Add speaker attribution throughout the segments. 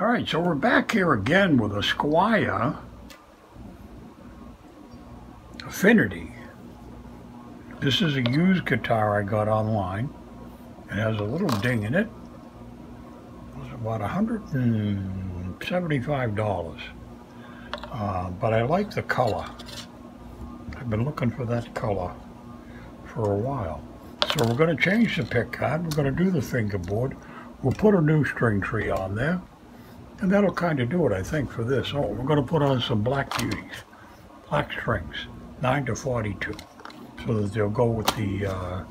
Speaker 1: All right, so we're back here again with a Squier Affinity. This is a used guitar I got online. It has a little ding in it. It was about $175. Uh, but I like the color. I've been looking for that color for a while. So we're going to change the pick guard. We're going to do the fingerboard. We'll put a new string tree on there. And that'll kind of do it, I think, for this. Oh, we're going to put on some black beauties, black strings, 9 to 42, so that they'll go with the uh,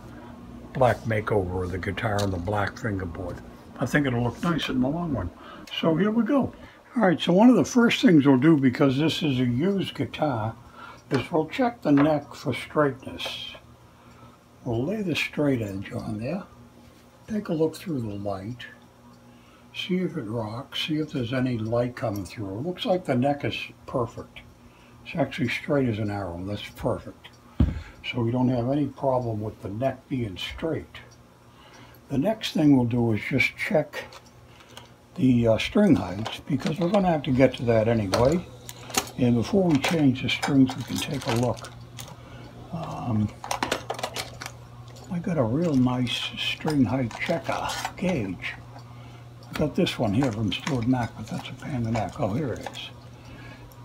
Speaker 1: black makeover of the guitar and the black fingerboard. I think it'll look nice in the long run. So here we go. All right, so one of the first things we'll do, because this is a used guitar, is we'll check the neck for straightness. We'll lay the straight edge on there, take a look through the light, see if it rocks, see if there's any light coming through. It looks like the neck is perfect. It's actually straight as an arrow, that's perfect. So we don't have any problem with the neck being straight. The next thing we'll do is just check the uh, string heights because we're going to have to get to that anyway. And before we change the strings, we can take a look. Um, I got a real nice string height checker gauge. Got this one here from Stuart Mac, but that's a pain in the neck. Oh, here it is.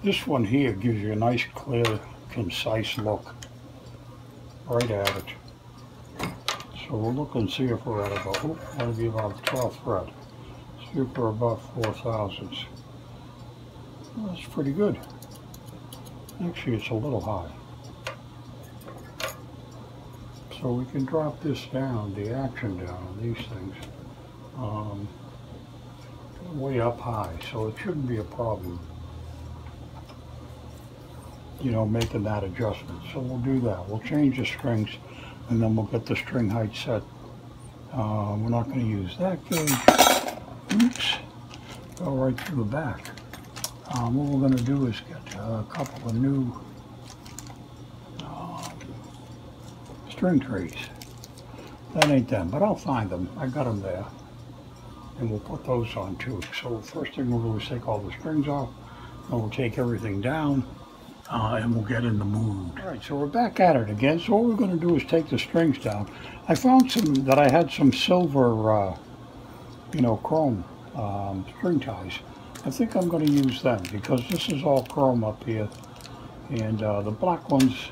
Speaker 1: This one here gives you a nice, clear, concise look right at it. So we'll look and see if we're at about, oh, that'll be about 12th fret. See if we're about 4 thousandths. Well, that's pretty good. Actually, it's a little high. So we can drop this down, the action down on these things. Um, way up high, so it shouldn't be a problem, you know, making that adjustment. So we'll do that. We'll change the strings, and then we'll get the string height set. Uh, we're not going to use that gauge. Oops. Go right through the back. Um, what we're going to do is get a couple of new um, string trees. That ain't them, but I'll find them. I got them there and we'll put those on too. So first thing we'll do is take all the strings off, and we'll take everything down, uh, and we'll get in the mood. All right, so we're back at it again. So what we're going to do is take the strings down. I found some that I had some silver, uh, you know, chrome um, string ties. I think I'm going to use them because this is all chrome up here, and uh, the black ones,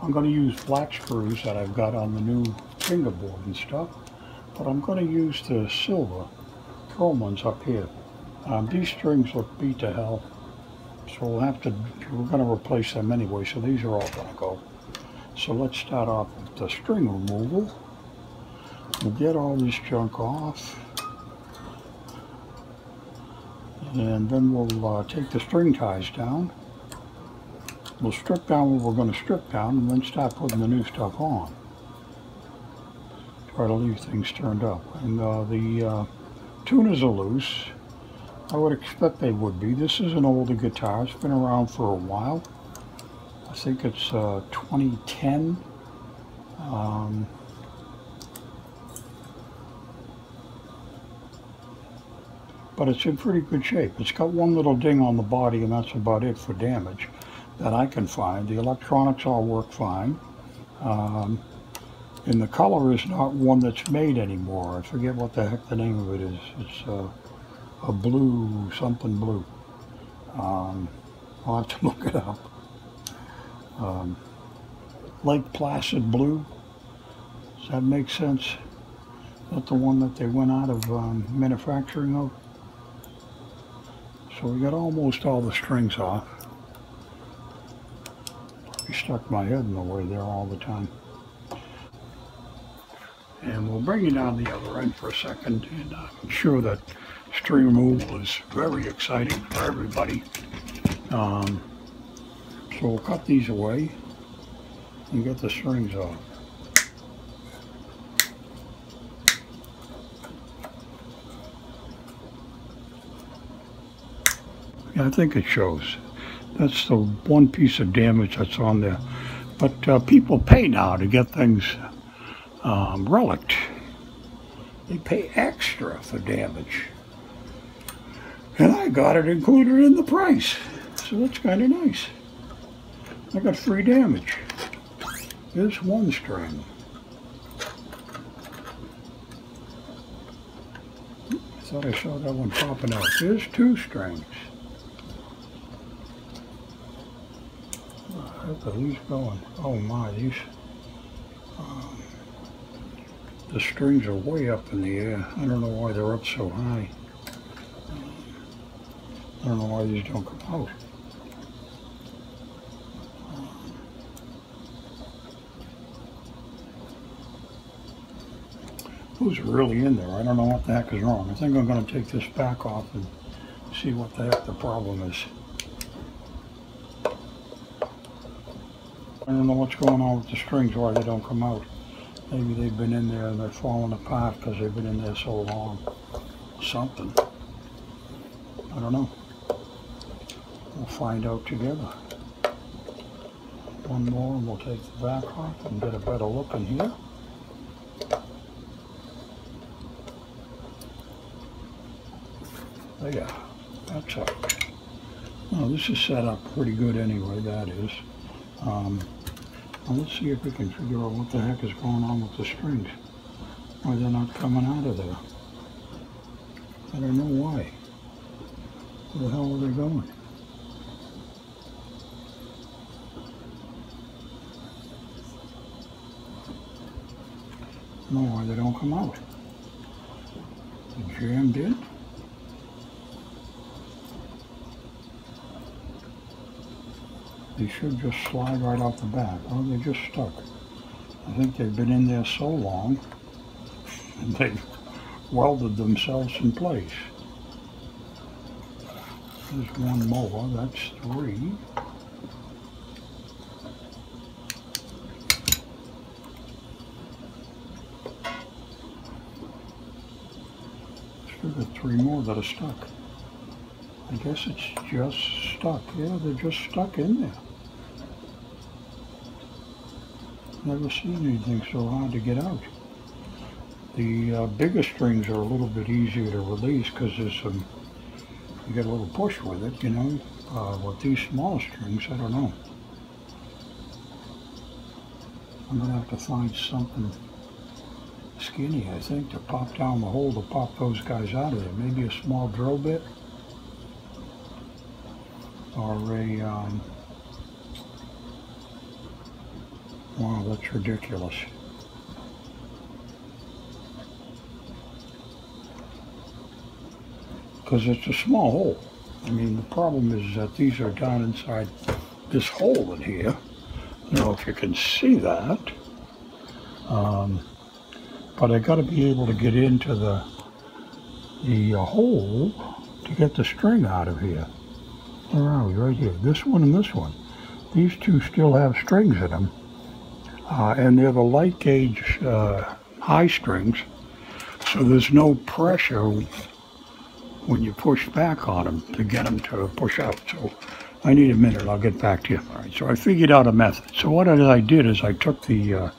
Speaker 1: I'm going to use black screws that I've got on the new fingerboard and stuff but I'm going to use the silver chrome ones up here. Um, these strings look beat to hell, so we'll have to, we're going to replace them anyway, so these are all going to go. So let's start off with the string removal. We'll get all this junk off. And then we'll uh, take the string ties down. We'll strip down what we're going to strip down and then start putting the new stuff on. Try to leave things turned up. And uh, the uh, tuners are loose. I would expect they would be. This is an older guitar. It's been around for a while. I think it's uh, 2010. Um, but it's in pretty good shape. It's got one little ding on the body and that's about it for damage that I can find. The electronics all work fine. Um, and the color is not one that's made anymore. I forget what the heck the name of it is. It's uh, a blue, something blue. Um, I'll have to look it up. Um, Lake Placid blue. Does that make sense? Is that the one that they went out of um, manufacturing of? So we got almost all the strings off. I stuck my head in the way there all the time. And we'll bring you down the other end for a second and I'm sure that string removal is very exciting for everybody. Um, so we'll cut these away and get the strings off. Yeah, I think it shows. That's the one piece of damage that's on there. But uh, people pay now to get things um, relict. They pay extra for damage. And I got it included in the price. So that's kind of nice. I got three damage. There's one string. I thought I saw that one popping out. There's two strings. How are these going? Oh my, these, the strings are way up in the air. I don't know why they're up so high. I don't know why these don't come out. Who's really in there? I don't know what the heck is wrong. I think I'm going to take this back off and see what the heck the problem is. I don't know what's going on with the strings, why they don't come out. Maybe they've been in there and they're falling apart because they've been in there so long. Something. I don't know. We'll find out together. One more and we'll take the back off and get a better look in here. There, that's out. Well, this is set up pretty good anyway, that is. Um, let's see if we can figure out what the heck is going on with the strings. Why they're not coming out of there. I don't know why. Where the hell are they going? know why they don't come out. They jammed in. They should just slide right off the back. Oh, they're just stuck. I think they've been in there so long and they've welded themselves in place. There's one more, that's three. Still got three more that are stuck. I guess it's just stuck. Yeah, they're just stuck in there. Never seen anything so hard to get out. The uh, bigger strings are a little bit easier to release because there's some, you get a little push with it, you know. Uh, with these small strings, I don't know. I'm going to have to find something skinny, I think, to pop down the hole to pop those guys out of there. Maybe a small drill bit or a um, Wow, that's ridiculous. Because it's a small hole. I mean, the problem is that these are down inside this hole in here. I don't know if you can see that. Um, but I got to be able to get into the the uh, hole to get the string out of here. Where are we? Right here. This one and this one. These two still have strings in them. Uh, and they're the light gauge uh, high strings, so there's no pressure when you push back on them to get them to push out. So I need a minute, I'll get back to you. All right, so I figured out a method. So what I did is I took the uh,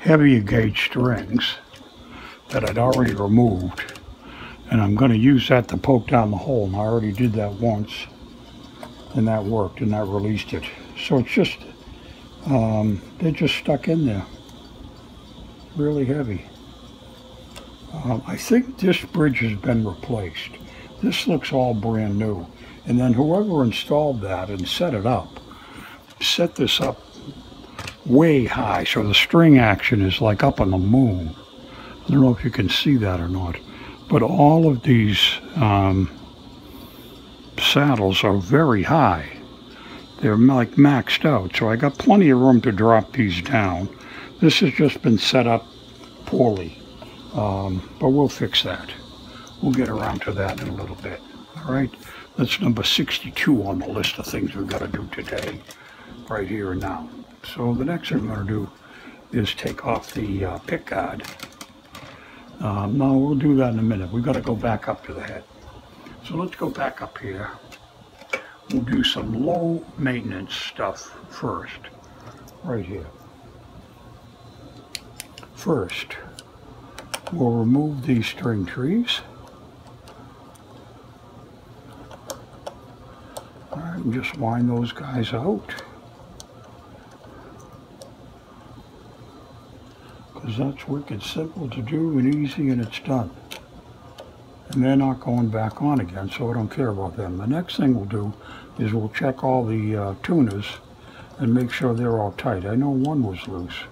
Speaker 1: heavier gauge strings that I'd already removed, and I'm going to use that to poke down the hole, and I already did that once, and that worked, and that released it. So it's just um, they're just stuck in there. Really heavy. Um, I think this bridge has been replaced. This looks all brand new. And then whoever installed that and set it up, set this up way high so the string action is like up on the moon. I don't know if you can see that or not. But all of these um, saddles are very high. They're like maxed out, so I got plenty of room to drop these down. This has just been set up poorly, um, but we'll fix that. We'll get around to that in a little bit. All right, that's number 62 on the list of things we've got to do today, right here and now. So the next thing I'm going to do is take off the uh, pick guard. Um, no, we'll do that in a minute. We've got to go back up to the head. So let's go back up here we'll do some low maintenance stuff first, right here. First, we'll remove these string trees. and just wind those guys out. Because that's wicked simple to do and easy and it's done. And they're not going back on again, so I don't care about them. The next thing we'll do is we'll check all the uh, tuners and make sure they're all tight. I know one was loose.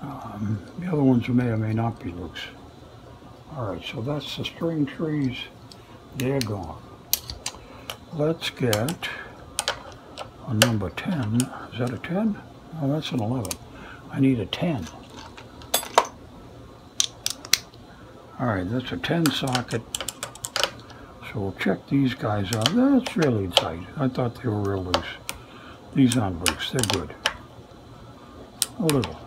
Speaker 1: Um, the other ones may or may not be loose. Alright, so that's the string trees. They're gone. Let's get a number 10. Is that a 10? Oh, that's an 11. I need a 10. Alright, that's a 10 socket. So we'll check these guys out. That's really tight. I thought they were real loose. These aren't loose. They're good. A little.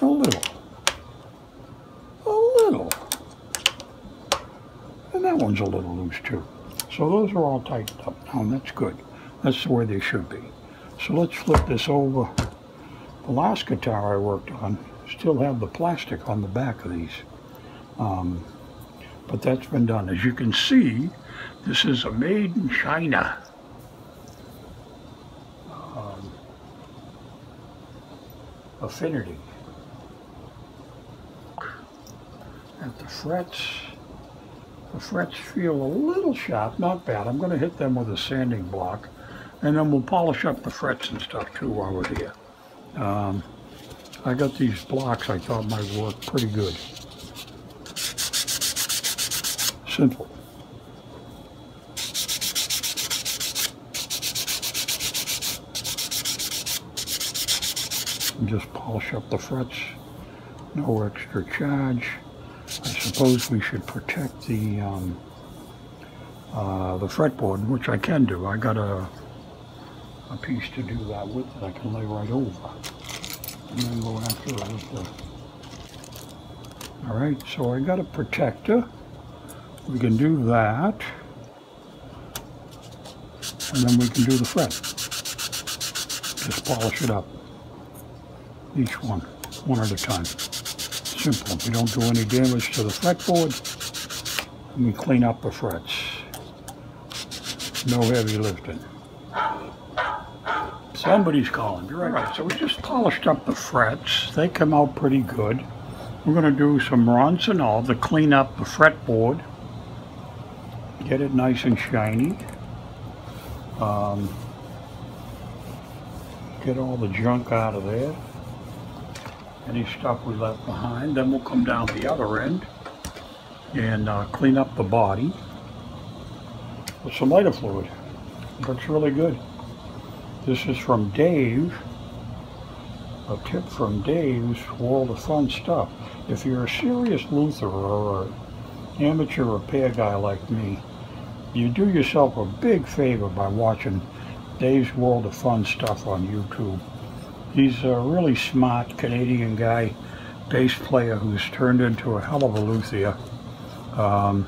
Speaker 1: A little. A little. And that one's a little loose too. So those are all tightened up now, and that's good. That's the way they should be. So let's flip this over. The last guitar I worked on still have the plastic on the back of these. Um, but that's been done. As you can see, this is a made in China. Um, affinity. At the frets, the frets feel a little sharp, not bad. I'm going to hit them with a sanding block, and then we'll polish up the frets and stuff too while we're here. Um, I got these blocks I thought might work pretty good. Simple. And just polish up the frets. No extra charge. I suppose we should protect the um, uh, the fretboard, which I can do. I got a a piece to do that with that I can lay right over and then go after it with the... All right, so I got a protector. We can do that. And then we can do the fret. Just polish it up. Each one, one at a time. Simple. We don't do any damage to the fretboard. And we clean up the frets. No heavy lifting. Somebody's calling. You're right. So we just polished up the frets. They come out pretty good. We're going to do some runs and all to clean up the fretboard. Get it nice and shiny. Um, get all the junk out of there. Any stuff we left behind. Then we'll come down the other end and uh, clean up the body with some lighter fluid. Looks really good. This is from Dave. A tip from Dave's World of Fun Stuff. If you're a serious luthier or amateur repair guy like me, you do yourself a big favor by watching Dave's World of Fun Stuff on YouTube. He's a really smart Canadian guy, bass player who's turned into a hell of a luthier. Um,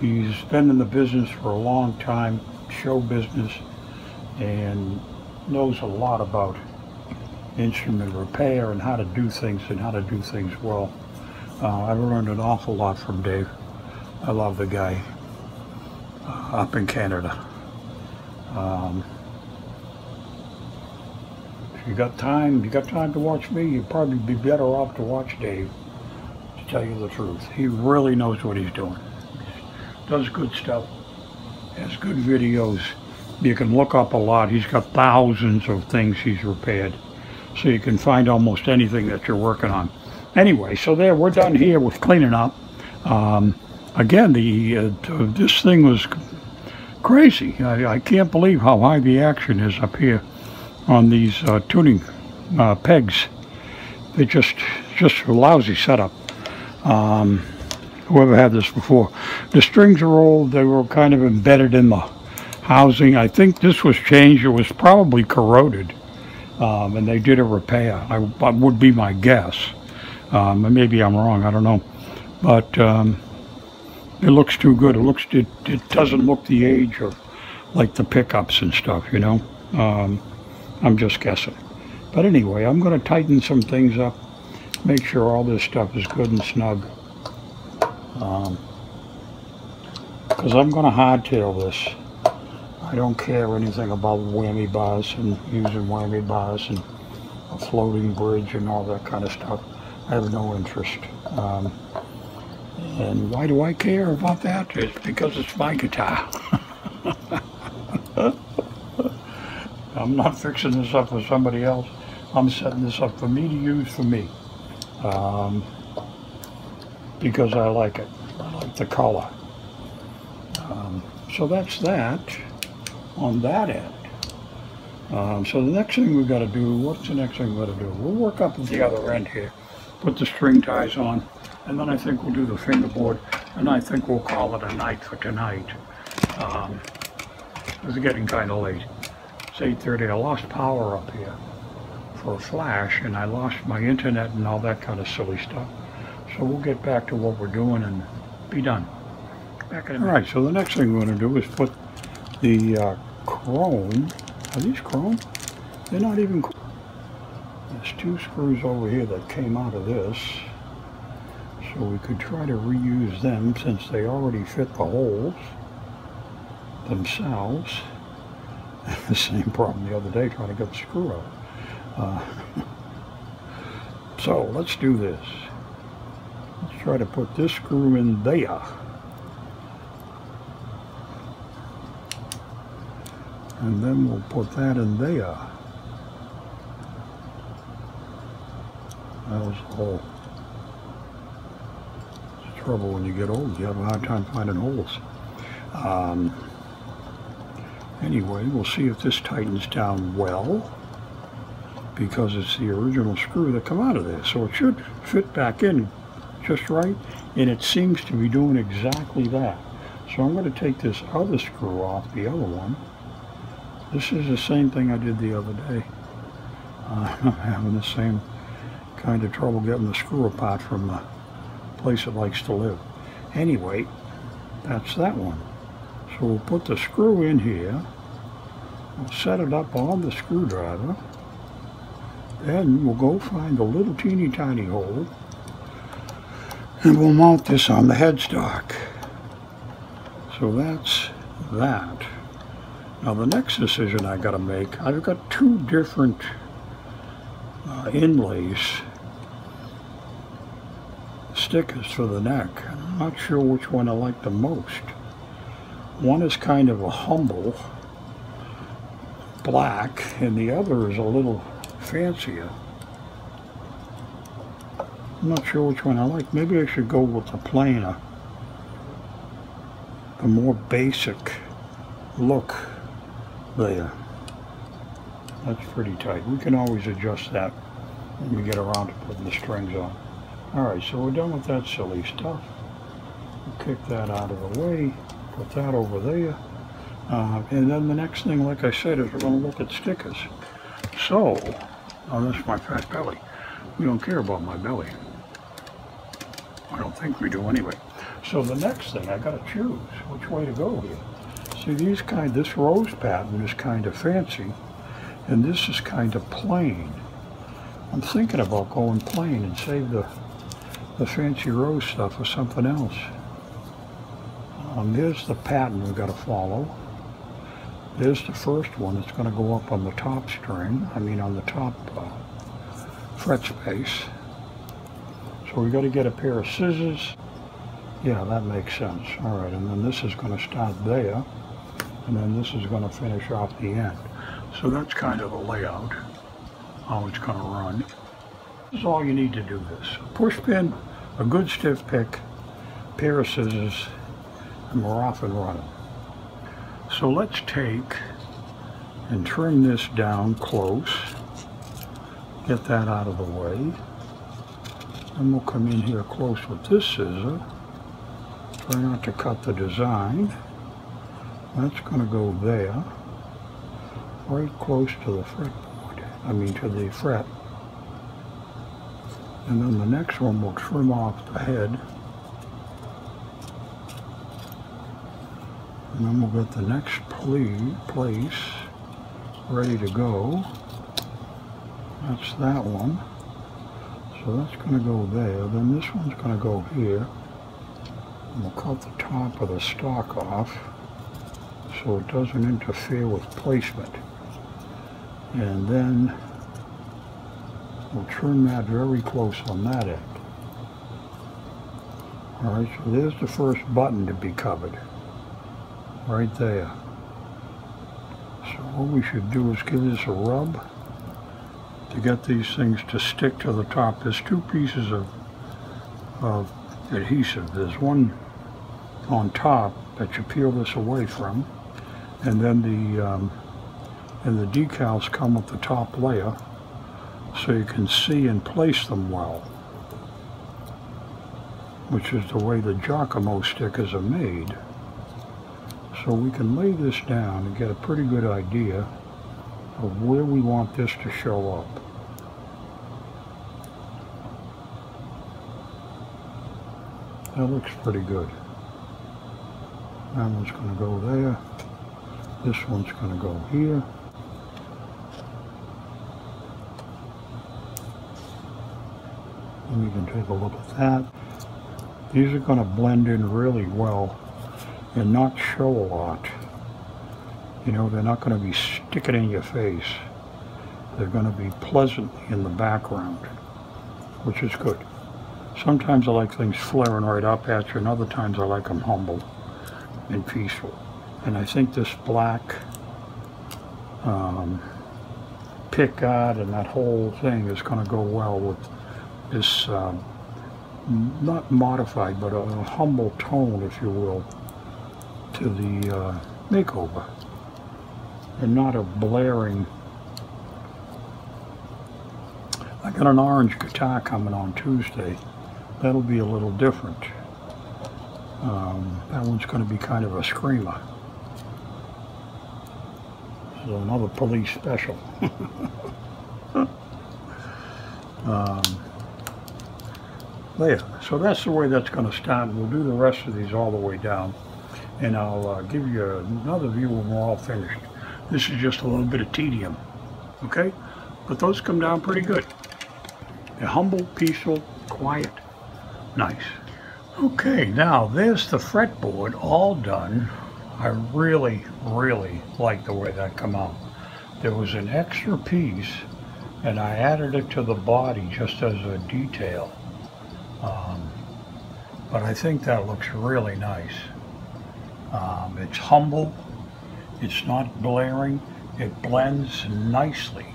Speaker 1: he's been in the business for a long time, show business and knows a lot about instrument repair and how to do things and how to do things well. Uh, I've learned an awful lot from Dave. I love the guy up in Canada. Um, if you got time, you got time to watch me, you'd probably be better off to watch Dave, to tell you the truth. He really knows what he's doing. Does good stuff, has good videos you can look up a lot. He's got thousands of things he's repaired. So you can find almost anything that you're working on. Anyway, so there, we're done here with cleaning up. Um, again, the uh, this thing was crazy. I, I, can't believe how high the action is up here on these uh, tuning uh, pegs. They just, just a lousy setup. Um, whoever had this before. The strings are old. They were kind of embedded in the housing. I think this was changed. It was probably corroded, um, and they did a repair. I, I would be my guess. Um, maybe I'm wrong. I don't know, but um, it looks too good. It looks it, it doesn't look the age of like the pickups and stuff. You know, um, I'm just guessing. But anyway, I'm going to tighten some things up, make sure all this stuff is good and snug. Um, because I'm going to hardtail this. I don't care anything about whammy bars and using whammy bars and a floating bridge and all that kind of stuff. I have no interest. Um, and why do I care about that? It's because it's my guitar. I'm not fixing this up for somebody else. I'm setting this up for me to use for me. Um, because I like it. I like the color. Um, so that's that on that end. Um, so the next thing we've got to do, what's the next thing we've got to do? We'll work up at the other end here, put the string ties on, and then I think we'll do the fingerboard, and I think we'll call it a night for tonight. Um, it's getting kind of late. It's 8.30. I lost power up here for a flash, and I lost my internet and all that kind of silly stuff. So we'll get back to what we're doing and be done. Back in a All right, so the next thing we're going to do is put the uh, chrome. Are these chrome? They're not even There's two screws over here that came out of this. So we could try to reuse them since they already fit the holes themselves. the same problem the other day trying to get the screw out. Uh, so let's do this. Let's try to put this screw in there. And then we'll put that in there. That was the hole. Trouble when you get old. You have a hard time finding holes. Um, anyway, we'll see if this tightens down well because it's the original screw that come out of there. So it should fit back in just right, and it seems to be doing exactly that. So I'm going to take this other screw off the other one. This is the same thing I did the other day. Uh, I'm having the same kind of trouble getting the screw apart from the place it likes to live. Anyway, that's that one. So we'll put the screw in here. We'll set it up on the screwdriver. Then we'll go find a little teeny tiny hole and we'll mount this on the headstock. So that's that. Now the next decision I got to make, I've got two different uh, inlays, stickers for the neck. I'm not sure which one I like the most. One is kind of a humble black and the other is a little fancier. I'm not sure which one I like. Maybe I should go with the plainer, the more basic look there. That's pretty tight. We can always adjust that when we get around to putting the strings on. Alright, so we're done with that silly stuff. We'll kick that out of the way, put that over there. Uh, and then the next thing, like I said, is we're going to look at stickers. So, Oh, that's my fat belly. We don't care about my belly. I don't think we do anyway. So the next thing, I gotta choose which way to go here. See, these kind, this rose pattern is kind of fancy, and this is kind of plain. I'm thinking about going plain and save the, the fancy rose stuff for something else. Um, there's the pattern we've got to follow. There's the first one. that's going to go up on the top string, I mean on the top uh, fret space. So we've got to get a pair of scissors. Yeah, that makes sense. All right, and then this is going to start there, and then this is going to finish off the end. So that's kind of a layout, how it's going to run. This is all you need to do this. Push pin, a good stiff pick, pair of scissors, and we're off and running. So let's take and trim this down close. Get that out of the way. And we'll come in here close with this scissor. Try not to cut the design. That's going to go there. Right close to the fretboard. I mean to the fret. And then the next one we'll trim off the head. And then we'll get the next place ready to go. That's that one. So that's going to go there. Then this one's going to go here. We'll cut the top of the stock off so it doesn't interfere with placement. And then we'll trim that very close on that end. Alright, so there's the first button to be covered. Right there. So what we should do is give this a rub to get these things to stick to the top. There's two pieces of, of adhesive. There's one on top that you peel this away from and then the um, and the decals come with the top layer so you can see and place them well which is the way the Jockomo stickers are made. So we can lay this down and get a pretty good idea of where we want this to show up. That looks pretty good. That one's going to go there. This one's going to go here. And you can take a look at that. These are going to blend in really well and not show a lot. You know, they're not going to be sticking in your face. They're going to be pleasantly in the background, which is good. Sometimes I like things flaring right up at you, and other times I like them humble and peaceful. And I think this black um, pickguard and that whole thing is going to go well with this, um, not modified, but a, a, humble tone, if you will, to the uh, makeover. And not a blaring. I got an orange guitar coming on Tuesday. That'll be a little different. Um, that one's going to be kind of a screamer So another police special. um, there. So that's the way that's going to start. We'll do the rest of these all the way down. And I'll uh, give you another view when we're all finished. This is just a little bit of tedium. Okay? But those come down pretty good. They're humble, peaceful, quiet, nice. Okay, now there's the fretboard all done I really, really like the way that come out. There was an extra piece and I added it to the body just as a detail. Um, but I think that looks really nice. Um, it's humble, it's not blaring, it blends nicely.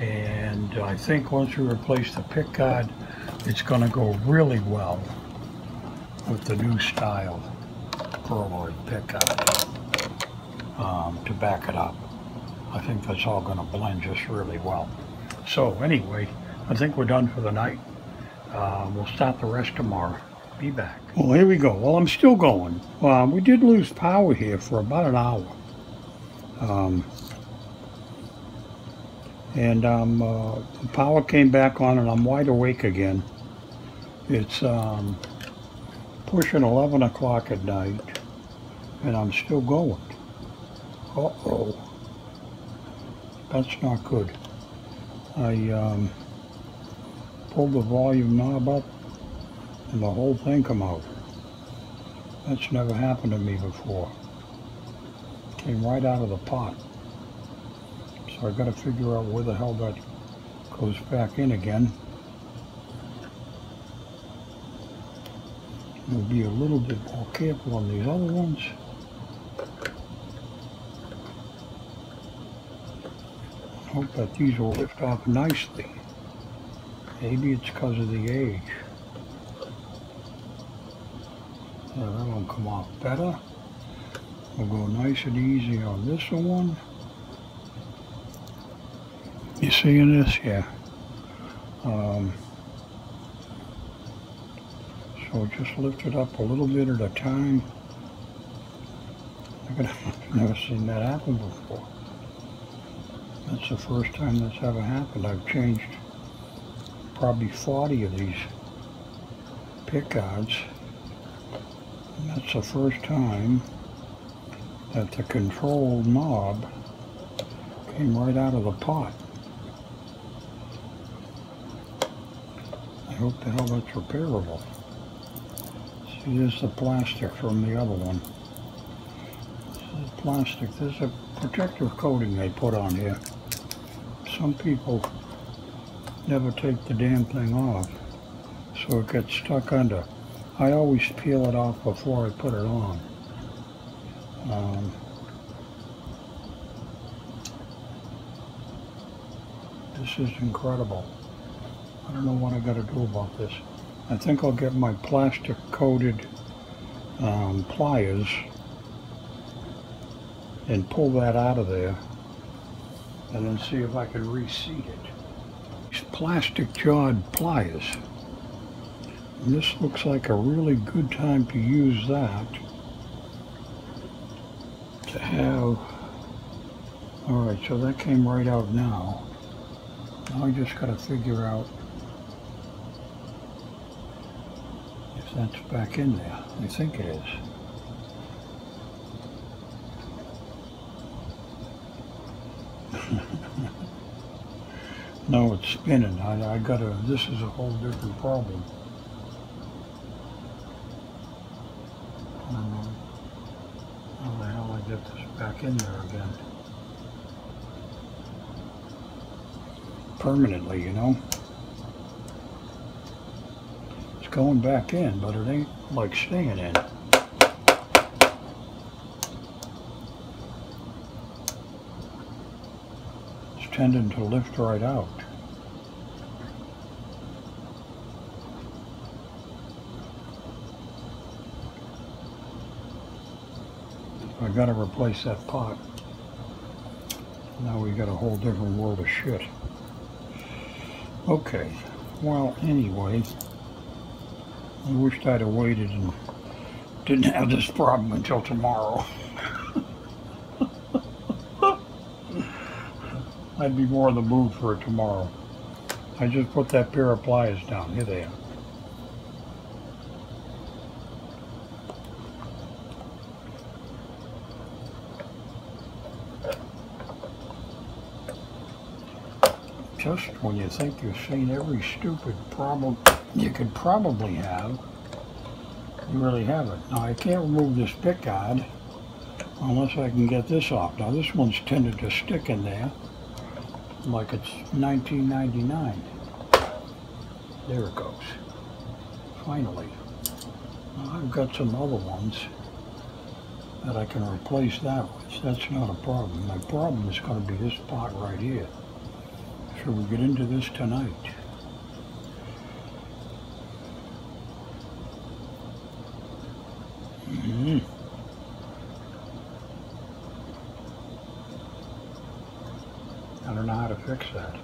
Speaker 1: And I think once we replace the pick guard, it's going to go really well with the new style pearloid pickup um, to back it up. I think that's all going to blend just really well. So anyway, I think we're done for the night. Uh, we'll start the rest tomorrow. Be back. Well, here we go. Well, I'm still going. Uh, we did lose power here for about an hour. Um, and um, uh, the power came back on and I'm wide awake again. It's um, pushing 11 o'clock at night and I'm still going. Uh-oh. That's not good. I um, pulled the volume knob up and the whole thing come out. That's never happened to me before. Came right out of the pot. So I gotta figure out where the hell that goes back in again. We'll be a little bit more careful on these other ones. hope that these will lift off nicely. Maybe it's because of the age. Yeah, that will come off better. We'll go nice and easy on this one. You seeing this? Yeah. Um, so just lift it up a little bit at a time. I've never seen that happen before. That's the first time that's ever happened. I've changed probably 40 of these pick guards. And that's the first time that the control knob came right out of the pot. I hope the hell that's repairable. Here's the plastic from the other one. This is plastic. There's a protective coating they put on here. Some people never take the damn thing off, so it gets stuck under. I always peel it off before I put it on. Um, this is incredible. I don't know what I got to do about this. I think I'll get my plastic coated um, pliers and pull that out of there and then see if I can reseat it. Plastic jawed pliers. And this looks like a really good time to use that to have alright so that came right out now. Now I just got to figure out if that's back in there. I think it is no it's spinning. I, I gotta this is a whole different problem. I don't know how the hell I get this back in there again? Permanently you know? It's going back in but it ain't like staying in. It's tending to lift right out. I gotta replace that pot. Now we got a whole different world of shit. Okay, well anyway, I wished I'd have waited and didn't have this problem until tomorrow. I'd be more in the mood for it tomorrow. I just put that pair of pliers down. Here they are. Just when you think you've seen every stupid problem you could probably have, you really haven't. Now I can't remove this pick guard unless I can get this off. Now this one's tended to stick in there like it's 1999. There it goes. Finally. Now I've got some other ones that I can replace that with. That's not a problem. My problem is going to be this pot right here. We'll get into this tonight. Mm -hmm. I don't know how to fix that.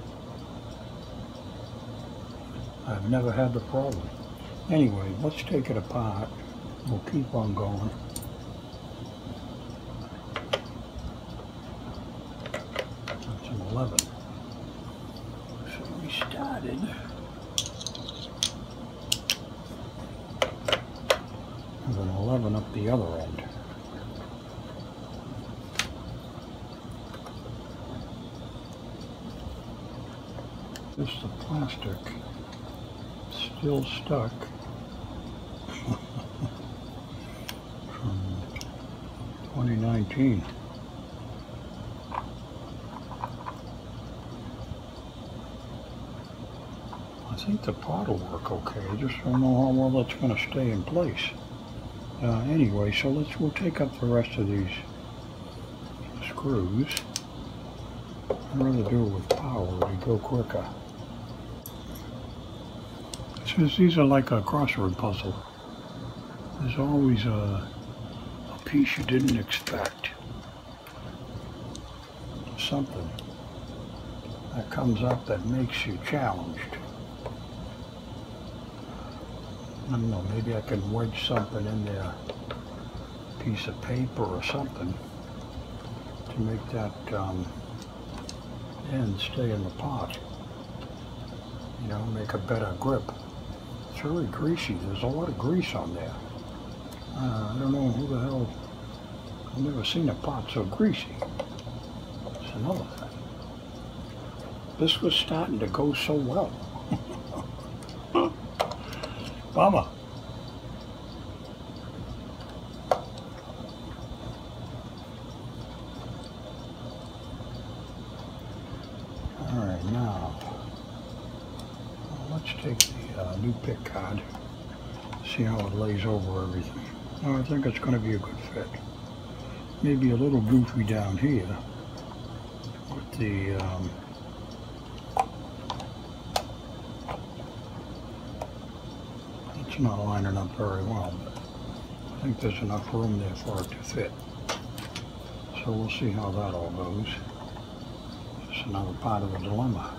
Speaker 1: I've never had the problem. Anyway, let's take it apart. We'll keep on going. That's an 11. So we started. With an 11 up the other end. This the plastic still stuck from 2019. I think the pot will work okay. I just don't know how well that's going to stay in place. Uh, anyway, so let's we'll take up the rest of these screws. I'd rather do it with power to go quicker. Because these are like a crossword puzzle. There's always a piece you didn't expect. Something that comes up that makes you challenged. I don't know, maybe I can wedge something in there, a piece of paper or something, to make that um, end stay in the pot. You know, make a better grip. It's really greasy. There's a lot of grease on there. Uh, I don't know who the hell, I've never seen a pot so greasy. It's another thing. This was starting to go so well. Mama. Alright, now, let's take the uh, new pick guard, see how it lays over everything. Oh, I think it's going to be a good fit. Maybe a little goofy down here with the um, it's not lining up very well, but I think there's enough room there for it to fit. So we'll see how that all goes. It's another part of the dilemma.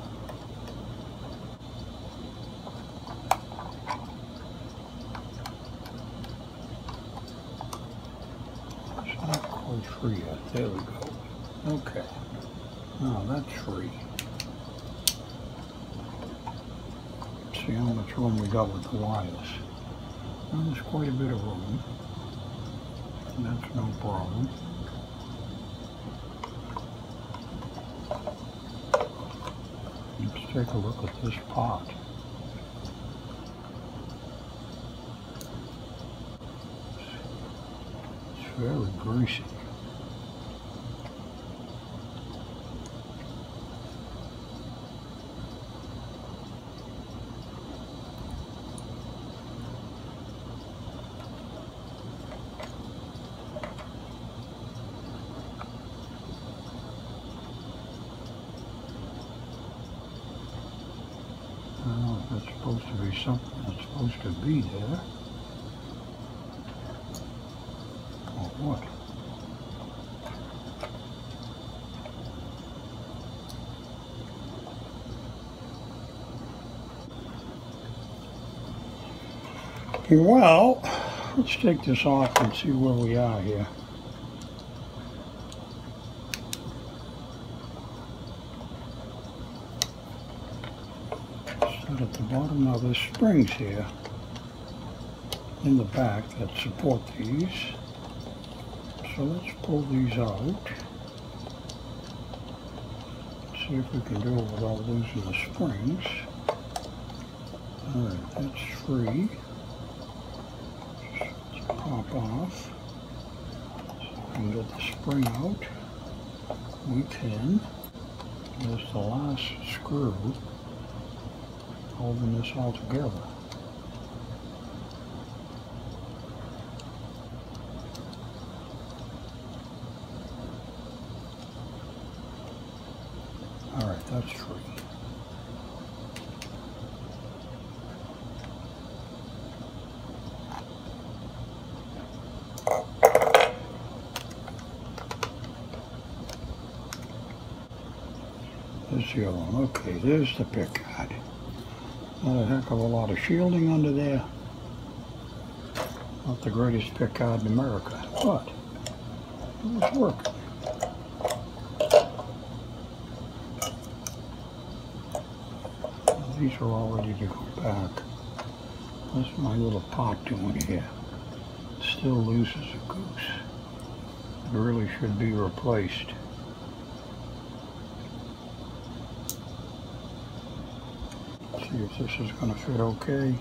Speaker 1: It's not quite free yet. There we go. Okay. Now that's free. See how much room we got with the wires. Well, there's quite a bit of room. That's no problem. Let's take a look at this pot. It's very greasy. I don't know if that's supposed to be something that's be there. Or what? Well, let's take this off and see where we are here. At the bottom. of the springs here in the back that support these. So let's pull these out. See if we can do it without losing the springs. Alright, that's free. Let's pop off. So get the spring out. We can. There's the last screw holding this all together. All right, that's free. There's the other there's the pick guard. Not a heck of a lot of shielding under there. Not the greatest pick guard in America, but it was working. These are all ready to go back. What's my little pot doing here? Still loose as a goose. It really should be replaced. See if this is going to fit okay.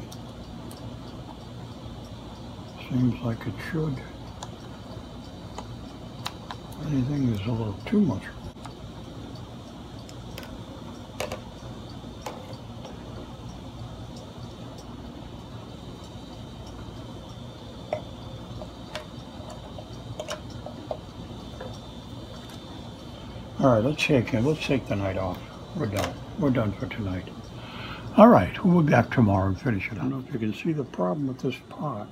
Speaker 1: Seems like it should. Anything is a little too much. All right, let's take it. Let's take the night off. We're done. We're done for tonight. All right, we'll be back tomorrow and finish it up. I don't know if you can see the problem with this pot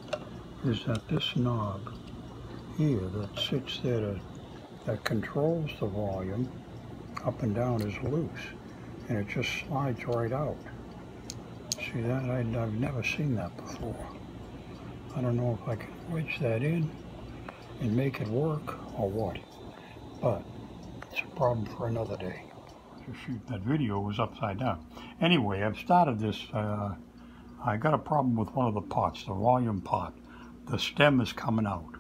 Speaker 1: is that this knob here that sits there to, that controls the volume up and down is loose and it just slides right out. See that? I, I've never seen that before. I don't know if I can wedge that in and make it work or what, but it's a problem for another day. Shoot that video was upside down. Anyway, I've started this. Uh, I got a problem with one of the pots, the volume pot. The stem is coming out.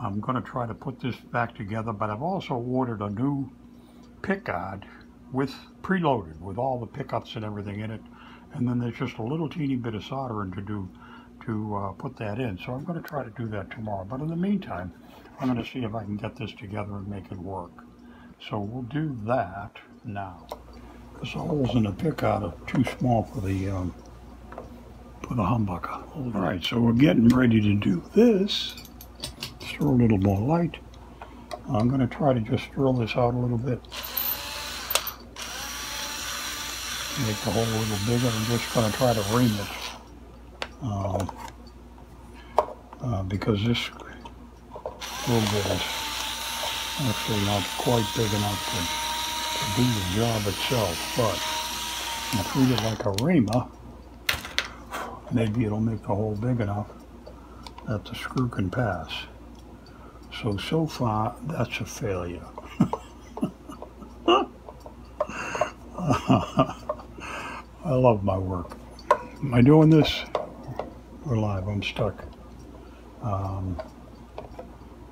Speaker 1: I'm going to try to put this back together, but I've also ordered a new pickguard with preloaded with all the pickups and everything in it. And then there's just a little teeny bit of soldering to do to uh, put that in. So I'm going to try to do that tomorrow. But in the meantime, I'm going to see if I can get this together and make it work. So we'll do that now. because the holes in the pickguard are too small for the um, for the humbucker. All right, so we're getting ready to do this. Throw a little more light. I'm going to try to just drill this out a little bit. Make the hole a little bigger. I'm just going to try to ream it. Um, uh, because this little bit is actually not quite big enough to do the job itself. But I treat it like a reamer. Maybe it'll make the hole big enough that the screw can pass. So, so far, that's a failure. I love my work. Am I doing this? We're live. I'm stuck. Um,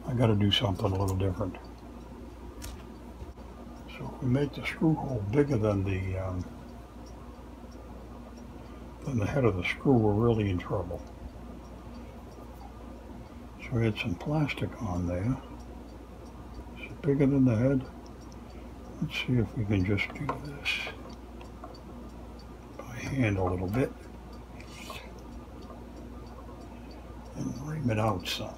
Speaker 1: I got to do something a little different. We make the screw hole bigger than the um, than the head of the screw, we're really in trouble. So we had some plastic on there. It's bigger than the head. Let's see if we can just do this by hand a little bit and ream it out some.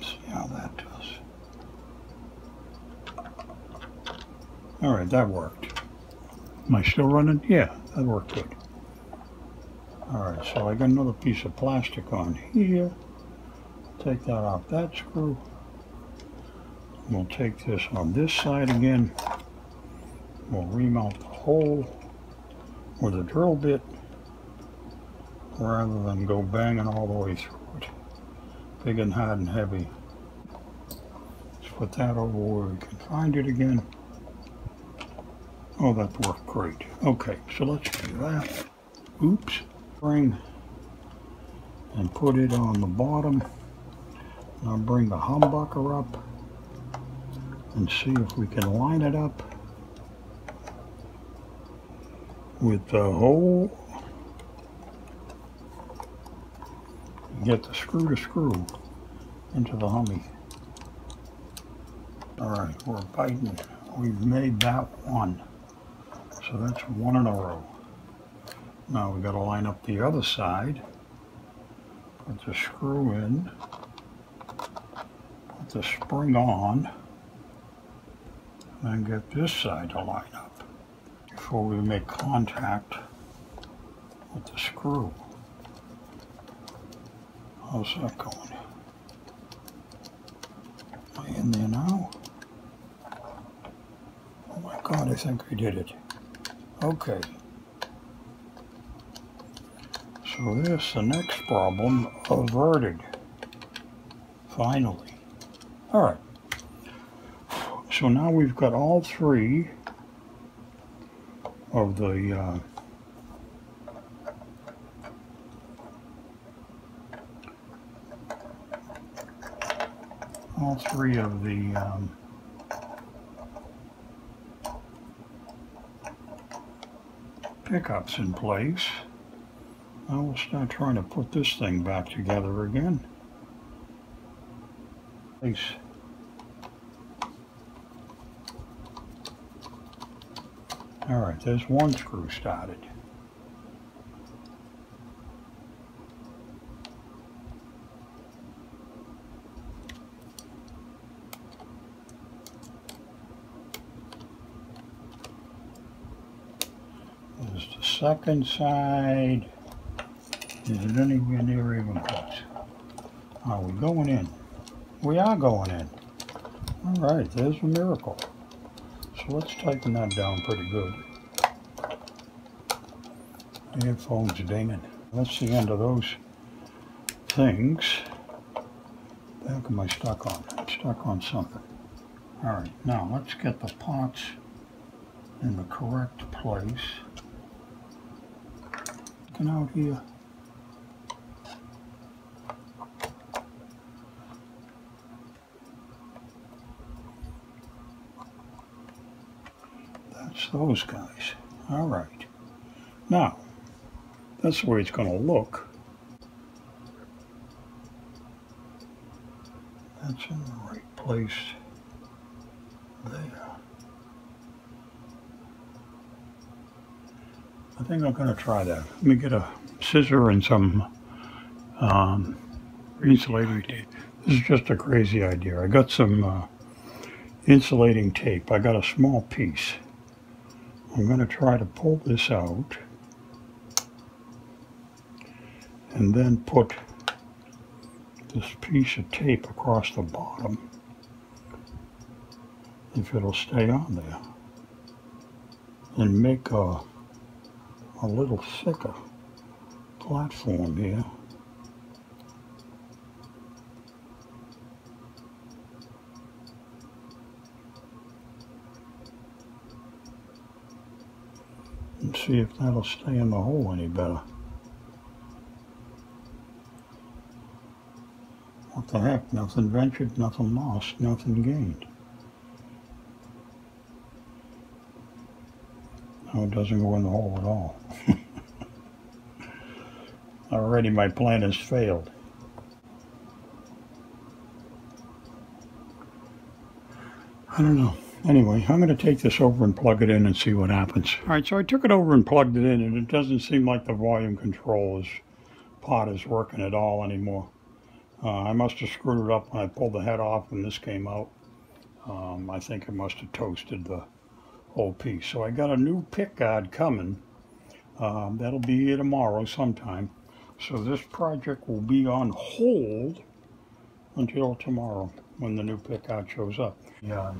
Speaker 1: See how that does. All right, that worked. Am I still running? Yeah, that worked good. Alright, so I got another piece of plastic on here. Take that off that screw. We'll take this on this side again. We'll remount the hole with a drill bit rather than go banging all the way through it. Big and hard and heavy. Let's put that over where we can find it again. Oh, that worked great. Okay, so let's do that. Oops. Bring and put it on the bottom. Now bring the humbucker up and see if we can line it up with the hole. Get the screw to screw into the Hummy. All right, we're biting. We've made that one. So that's one in a row. Now we've got to line up the other side. Put the screw in. Put the spring on. And get this side to line up before we make contact with the screw. How's that going? Am I in there now? Oh my god, I think I did it. Okay. So this, the next problem, averted. Finally. Alright. So now we've got all three of the uh, all three of the um, pickups in place. Now we'll start trying to put this thing back together again. Place. All right, there's one screw started. There's the second side. Is it anywhere near even close? Oh, are we going in? We are going in. All right, there's a miracle. So let's tighten that down pretty good. The headphones dinging. That's the end of those things. The heck am stuck on? I'm stuck on something. All right, now let's get the pots in the correct place. Looking out here. That's those guys. All right. Now, that's the way it's going to look. that's in the right place there. I think I'm going to try that. Let me get a scissor and some um, insulating tape. This is just a crazy idea. I got some uh, insulating tape. I got a small piece. I'm going to try to pull this out and then put this piece of tape across the bottom if it'll stay on there and make a, a little thicker platform here and see if that'll stay in the hole any better. What the heck, nothing ventured, nothing lost, nothing gained. It doesn't go in the hole at all. Already my plan has failed. I don't know. Anyway, I'm going to take this over and plug it in and see what happens. All right, so I took it over and plugged it in, and it doesn't seem like the volume control is, pot is working at all anymore. Uh, I must have screwed it up when I pulled the head off and this came out. Um, I think it must have toasted the piece. So I got a new pick guard coming. Um, that'll be here tomorrow sometime. So this project will be on hold until tomorrow when the new pick guard shows up. Yeah.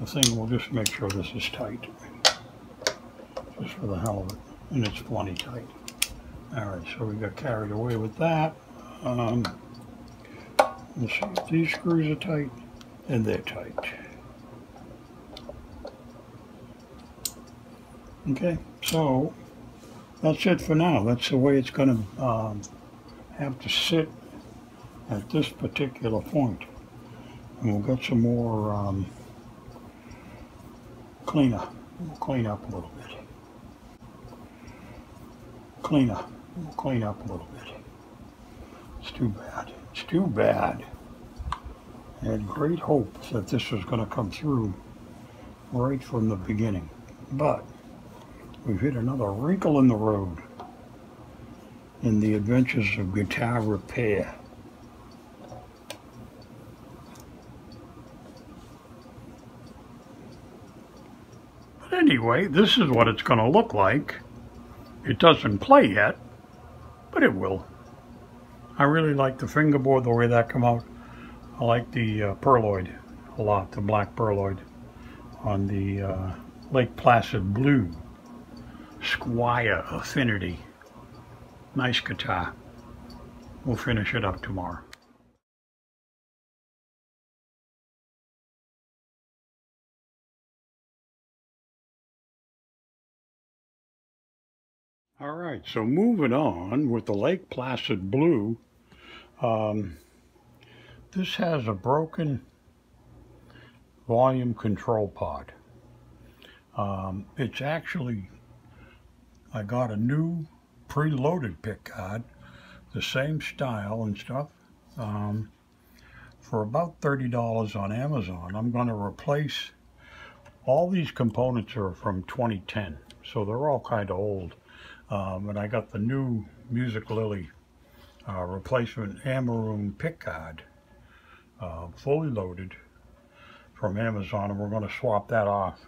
Speaker 1: The thing we'll just make sure this is tight. Just for the hell of it. And it's plenty tight. Alright, so we got carried away with that. Um, let's see if these screws are tight. And they're tight. Okay, so that's it for now. That's the way it's going to um, have to sit at this particular point. And we'll get some more um, cleaner. We'll clean up a little bit. Cleaner. We'll clean up a little bit. It's too bad. It's too bad. I had great hopes that this was going to come through right from the beginning. But we've hit another wrinkle in the road in the adventures of guitar repair. But anyway, this is what it's going to look like. It doesn't play yet, but it will. I really like the fingerboard, the way that come out. I like the uh, pearloid a lot, the black pearloid on the uh, Lake Placid Blue Squier Affinity. Nice guitar. We'll finish it up tomorrow. All right, so moving on with the Lake Placid Blue, um, this has a broken volume control pot. Um, it's actually, I got a new preloaded pick guard, the same style and stuff, um, for about $30 on Amazon. I'm going to replace, all these components are from 2010, so they're all kind of old. Um, and I got the new Music Lily uh, replacement Amaroon pick guard, uh, fully loaded from Amazon, and we're going to swap that off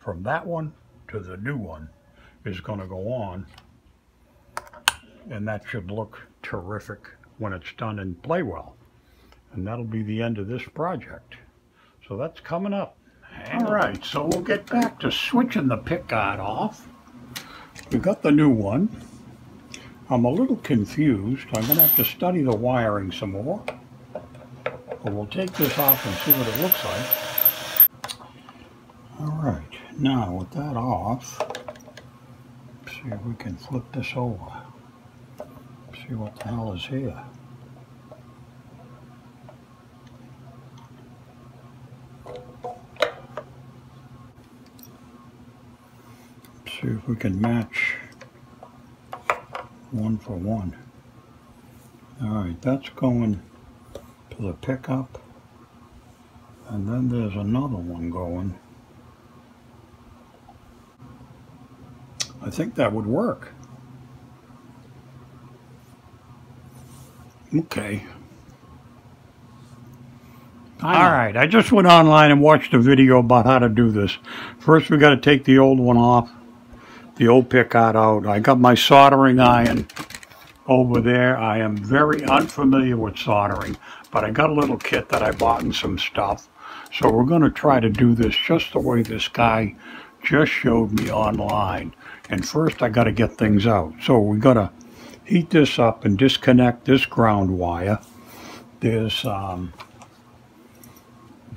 Speaker 1: from that one to the new one is going to go on, and that should look terrific when it's done and play well. And that'll be the end of this project. So that's coming up. All right, so we'll get back to switching the pick guard off. We've got the new one. I'm a little confused. I'm going to have to study the wiring some more. But we'll take this off and see what it looks like. All right, now with that off, see if we can flip this over. See what the hell is here. see if we can match one for one. All right, that's going to the pickup. And then there's another one going. I think that would work. Okay. All right, I just went online and watched a video about how to do this. First, we got to take the old one off, the old pickguard out. I got my soldering iron over there. I am very unfamiliar with soldering, but I got a little kit that I bought and some stuff. So we're going to try to do this just the way this guy just showed me online. And first, I got to get things out. So we got to heat this up and disconnect this ground wire. There's um,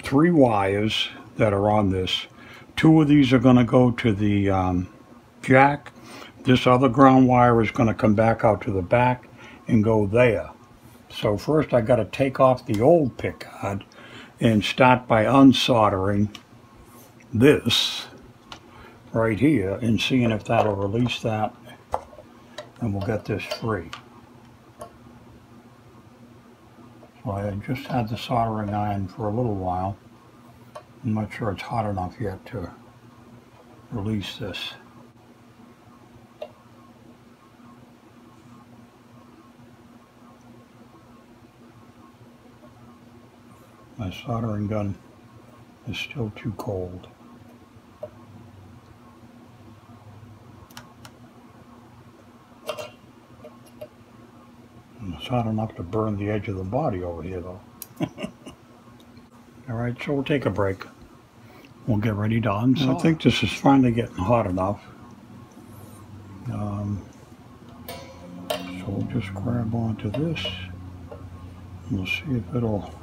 Speaker 1: three wires that are on this. Two of these are going to go to the um, jack. This other ground wire is going to come back out to the back and go there. So first I got to take off the old pickguard and start by unsoldering this right here and seeing if that'll release that and we'll get this free. So I just had the soldering iron for a little while. I'm not sure it's hot enough yet to release this. My soldering gun is still too cold. It's hot enough to burn the edge of the body over here though. All right, so we'll take a break. We'll get ready to unsaw. I think this is finally getting hot enough. Um, so we'll just grab onto this. We'll see if it'll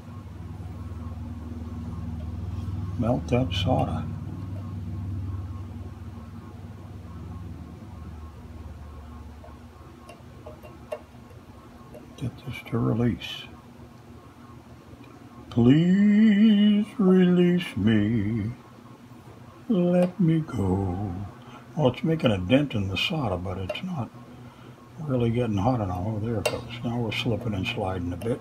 Speaker 1: melt that solder. Get this to release. Please release me. Let me go. Well, it's making a dent in the solder, but it's not really getting hot enough. Oh, there it goes. Now we're slipping and sliding a bit.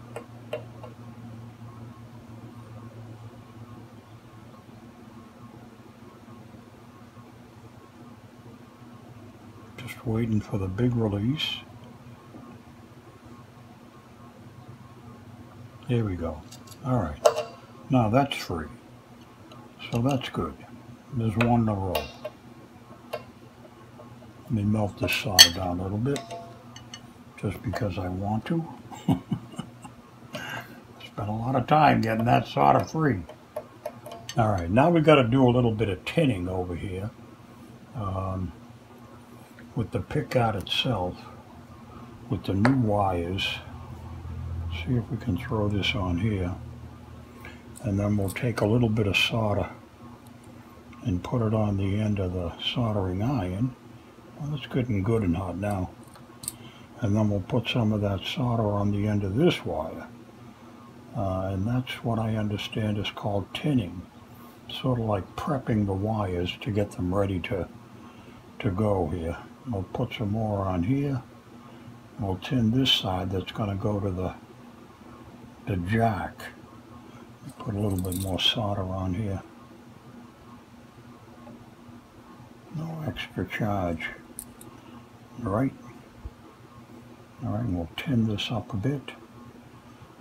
Speaker 1: Just waiting for the big release. There we go. All right. Now that's free. So that's good. There's one in a row. Let me melt this solder down a little bit. Just because I want to. Spent a lot of time getting that solder free. All right, now we've got to do a little bit of tinning over here um, with the pickguard itself, with the new wires see if we can throw this on here. And then we'll take a little bit of solder and put it on the end of the soldering iron. Well it's good and good and hot now. And then we'll put some of that solder on the end of this wire. Uh, and that's what I understand is called tinning. Sort of like prepping the wires to get them ready to to go here. We'll put some more on here. We'll tin this side that's going to go to the the jack. Put a little bit more solder on here. No extra charge. All right. All right, we'll tin this up a bit.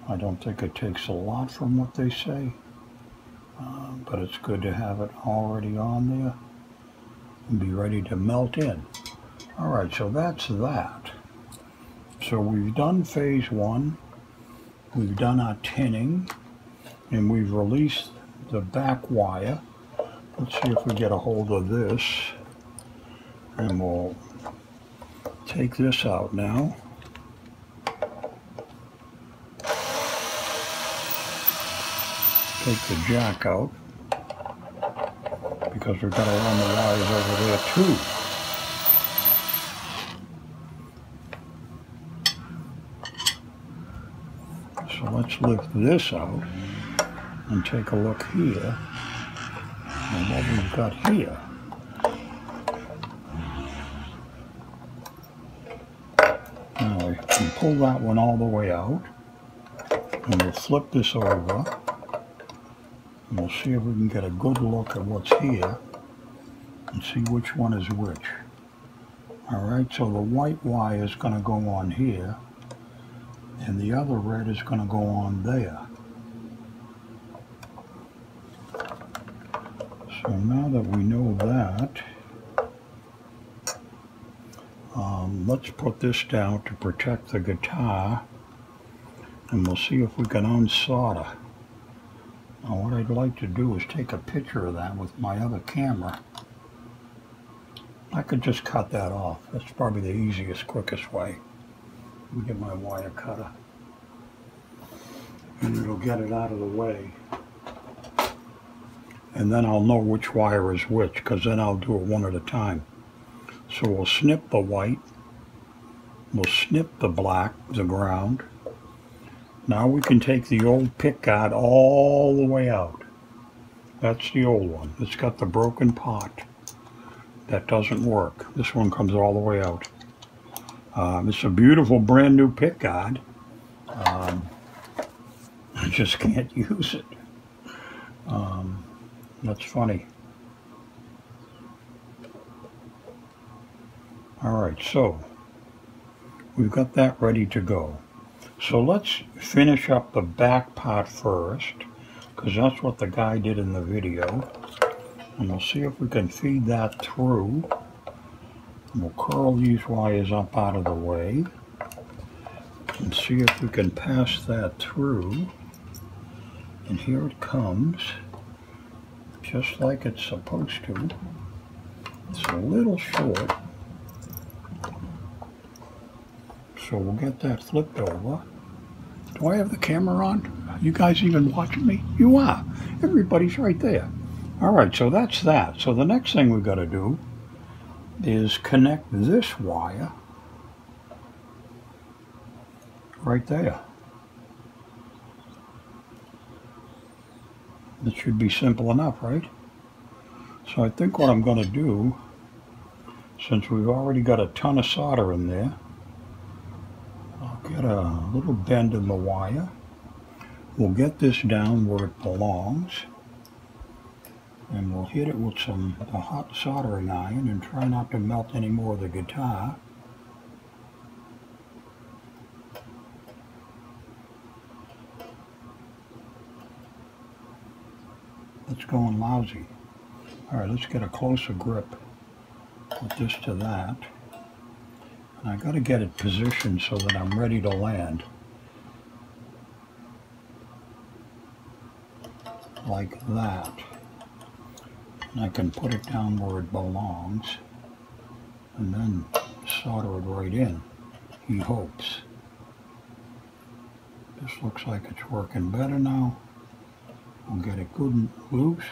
Speaker 1: I don't think it takes a lot from what they say, uh, but it's good to have it already on there and be ready to melt in. All right, so that's that. So we've done phase one. We've done our tinning and we've released the back wire. Let's see if we get a hold of this and we'll take this out now. Take the jack out because we've got to run the wires over there too. Let's lift this out and take a look here and what we've got here. Now we can pull that one all the way out. And we'll flip this over. And we'll see if we can get a good look at what's here. And see which one is which. Alright, so the white wire is going to go on here. And the other red is going to go on there. So now that we know that, um, let's put this down to protect the guitar and we'll see if we can unsolder. Now what I'd like to do is take a picture of that with my other camera. I could just cut that off. That's probably the easiest, quickest way. Get my wire cutter. And it'll get it out of the way. And then I'll know which wire is which, because then I'll do it one at a time. So we'll snip the white, we'll snip the black, the ground. Now we can take the old pick guard all the way out. That's the old one. It's got the broken pot. That doesn't work. This one comes all the way out. Um, it's a beautiful brand new pick guard. Um, I just can't use it. Um, that's funny. All right, so we've got that ready to go. So let's finish up the back part first, because that's what the guy did in the video. And we'll see if we can feed that through. We'll curl these wires up out of the way. And see if we can pass that through. And here it comes, just like it's supposed to. It's a little short, So we'll get that flipped over. Do I have the camera on? You guys even watching me? You are. Everybody's right there. All right, so that's that. So the next thing we've got to do is connect this wire right there. That should be simple enough, right? So I think what I'm going to do, since we've already got a ton of solder in there, I'll Get a little bend in the wire. We'll get this down where it belongs. And we'll hit it with some a hot soldering iron and try not to melt any more of the guitar. It's going lousy. All right, let's get a closer grip with this to that. I got to get it positioned so that I'm ready to land. Like that. I can put it down where it belongs and then solder it right in, he hopes. This looks like it's working better now. We'll get it good and loose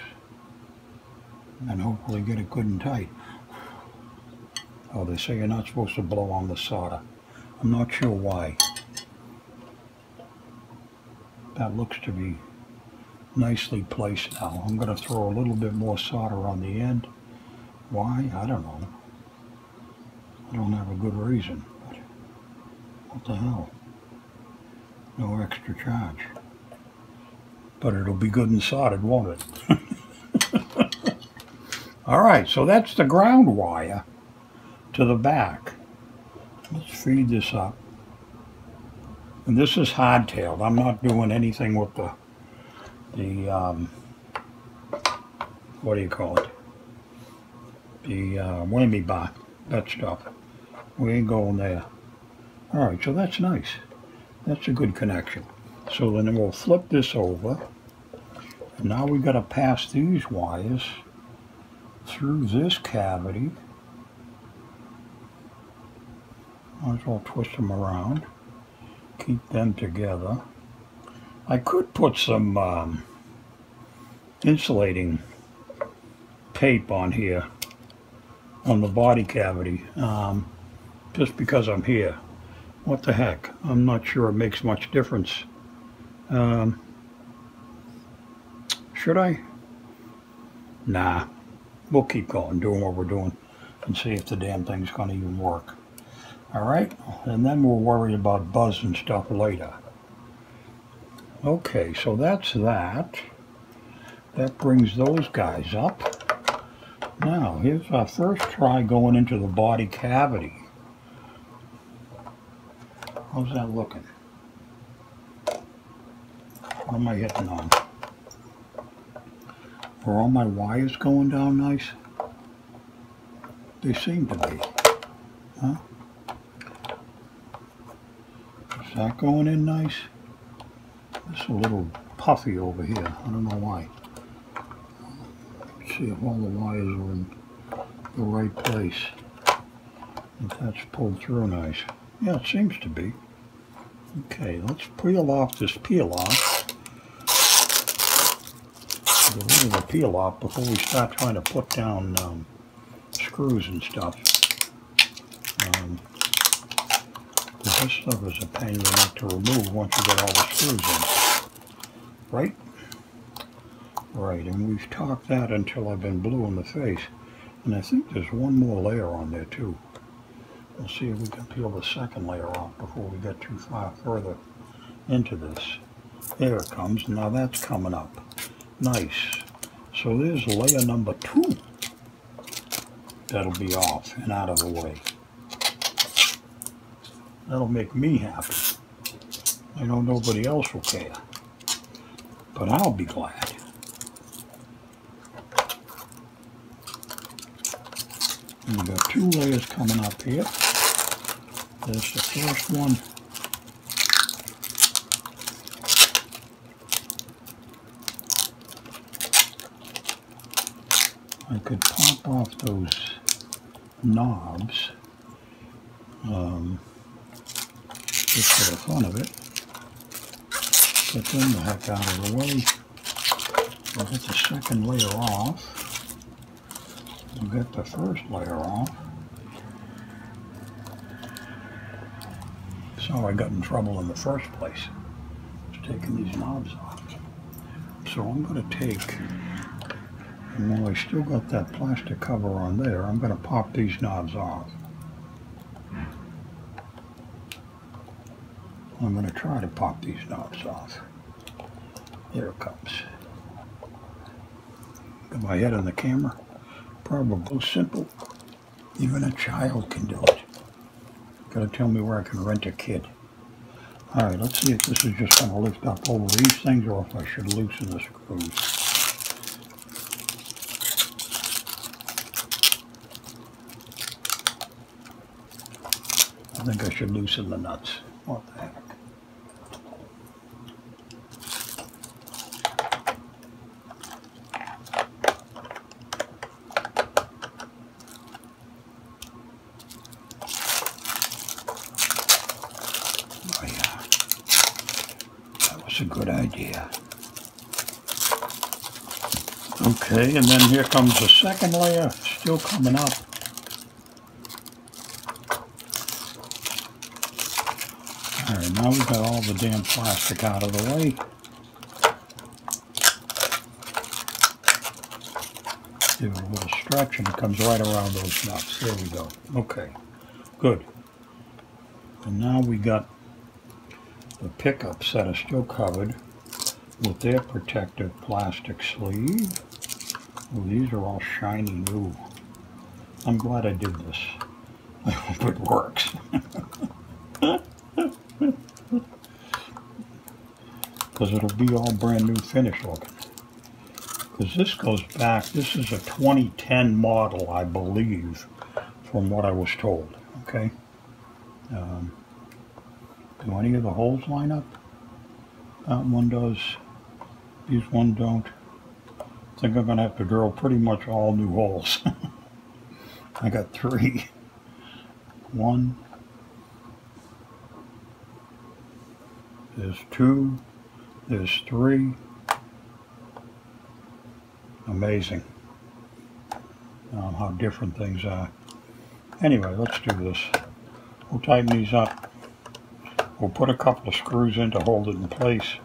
Speaker 1: and hopefully get it good and tight. Oh, they say you're not supposed to blow on the solder. I'm not sure why. That looks to be nicely placed now. I'm going to throw a little bit more solder on the end. Why? I don't know. I don't have a good reason. But what the hell? No extra charge. But it'll be good and soldered, won't it? All right, so that's the ground wire to the back. Let's feed this up. And this is hardtailed. I'm not doing anything with the, the um, what do you call it? The uh, whammy bar, that stuff. We ain't going there. All right, so that's nice. That's a good connection. So then we'll flip this over. And now we got to pass these wires through this cavity Might as well twist them around. Keep them together. I could put some um, insulating tape on here on the body cavity um, just because I'm here. What the heck? I'm not sure it makes much difference. Um, should I? Nah. We'll keep going, doing what we're doing, and see if the damn thing's going to even work. All right, and then we'll worry about buzz and stuff later. Okay, so that's that. That brings those guys up. Now, here's our first try going into the body cavity. How's that looking? What am I hitting on? Are all my wires going down nice? They seem to be. Huh? Is that going in nice? It's a little puffy over here. I don't know why. Let's see if all the wires are in the right place. If that's pulled through nice. Yeah, it seems to be. Okay, let's peel off this peel off. Get rid of the peel off before we start trying to put down um, screws and stuff. Um, this stuff is a pain in the neck to remove once you get all the screws in. Right? Right, and we've talked that until I've been blue in the face. And I think there's one more layer on there too. We'll see if we can peel the second layer off before we get too far further into this. There it comes. Now that's coming up. Nice. So there's layer number two. That'll be off and out of the way. That'll make me happy. I know nobody else will care. But I'll be glad. And we've got two layers coming up here. There's the first one. I could pop off those knobs um, just for the fun of it. Get them the heck out of the way. We'll get the second layer off. We'll get the first layer off. So I got in trouble in the first place. Just taking these knobs off. So I'm going to take, and while I still got that plastic cover on there, I'm going to pop these knobs off. I'm going to try to pop these knobs off. Here it comes. Got my head on the camera. Probably simple. Even a child can do it. Gotta tell me where I can rent a kid. Alright, let's see if this is just going to lift up over these things or if I should loosen the screws. I think I should loosen the nuts. What the heck? Oh yeah, that was a good idea. Okay, and then here comes the second layer, still coming up. All right, now we've got all the damn plastic out of the way. Give it a little stretch and it comes right around those nuts. There we go. Okay, good. And now we got the pickups that are still covered with their protective plastic sleeve. These are all shiny new. I'm glad I did this. I hope it works. Because it'll be all brand new finish looking. Because this goes back, this is a 2010 model, I believe, from what I was told. Okay. Um, do any of the holes line up? That one does. These one don't. I think I'm going to have to drill pretty much all new holes. I got three. One. There's two. There's three. Amazing um, how different things are. Anyway, let's do this. We'll tighten these up. We'll put a couple of screws in to hold it in place.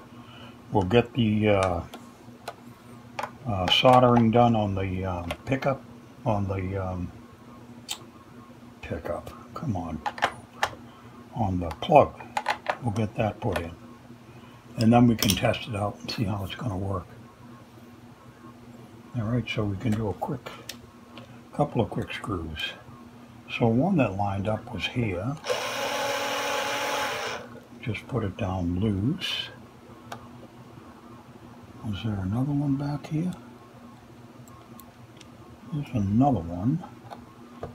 Speaker 1: We'll get the uh, uh, soldering done on the um, pickup, on the um, pickup. Come on. on the plug. We'll get that put in. And then we can test it out and see how it's going to work. All right, so we can do a quick, couple of quick screws. So one that lined up was here. Just put it down loose. Was there another one back here? There's another one. I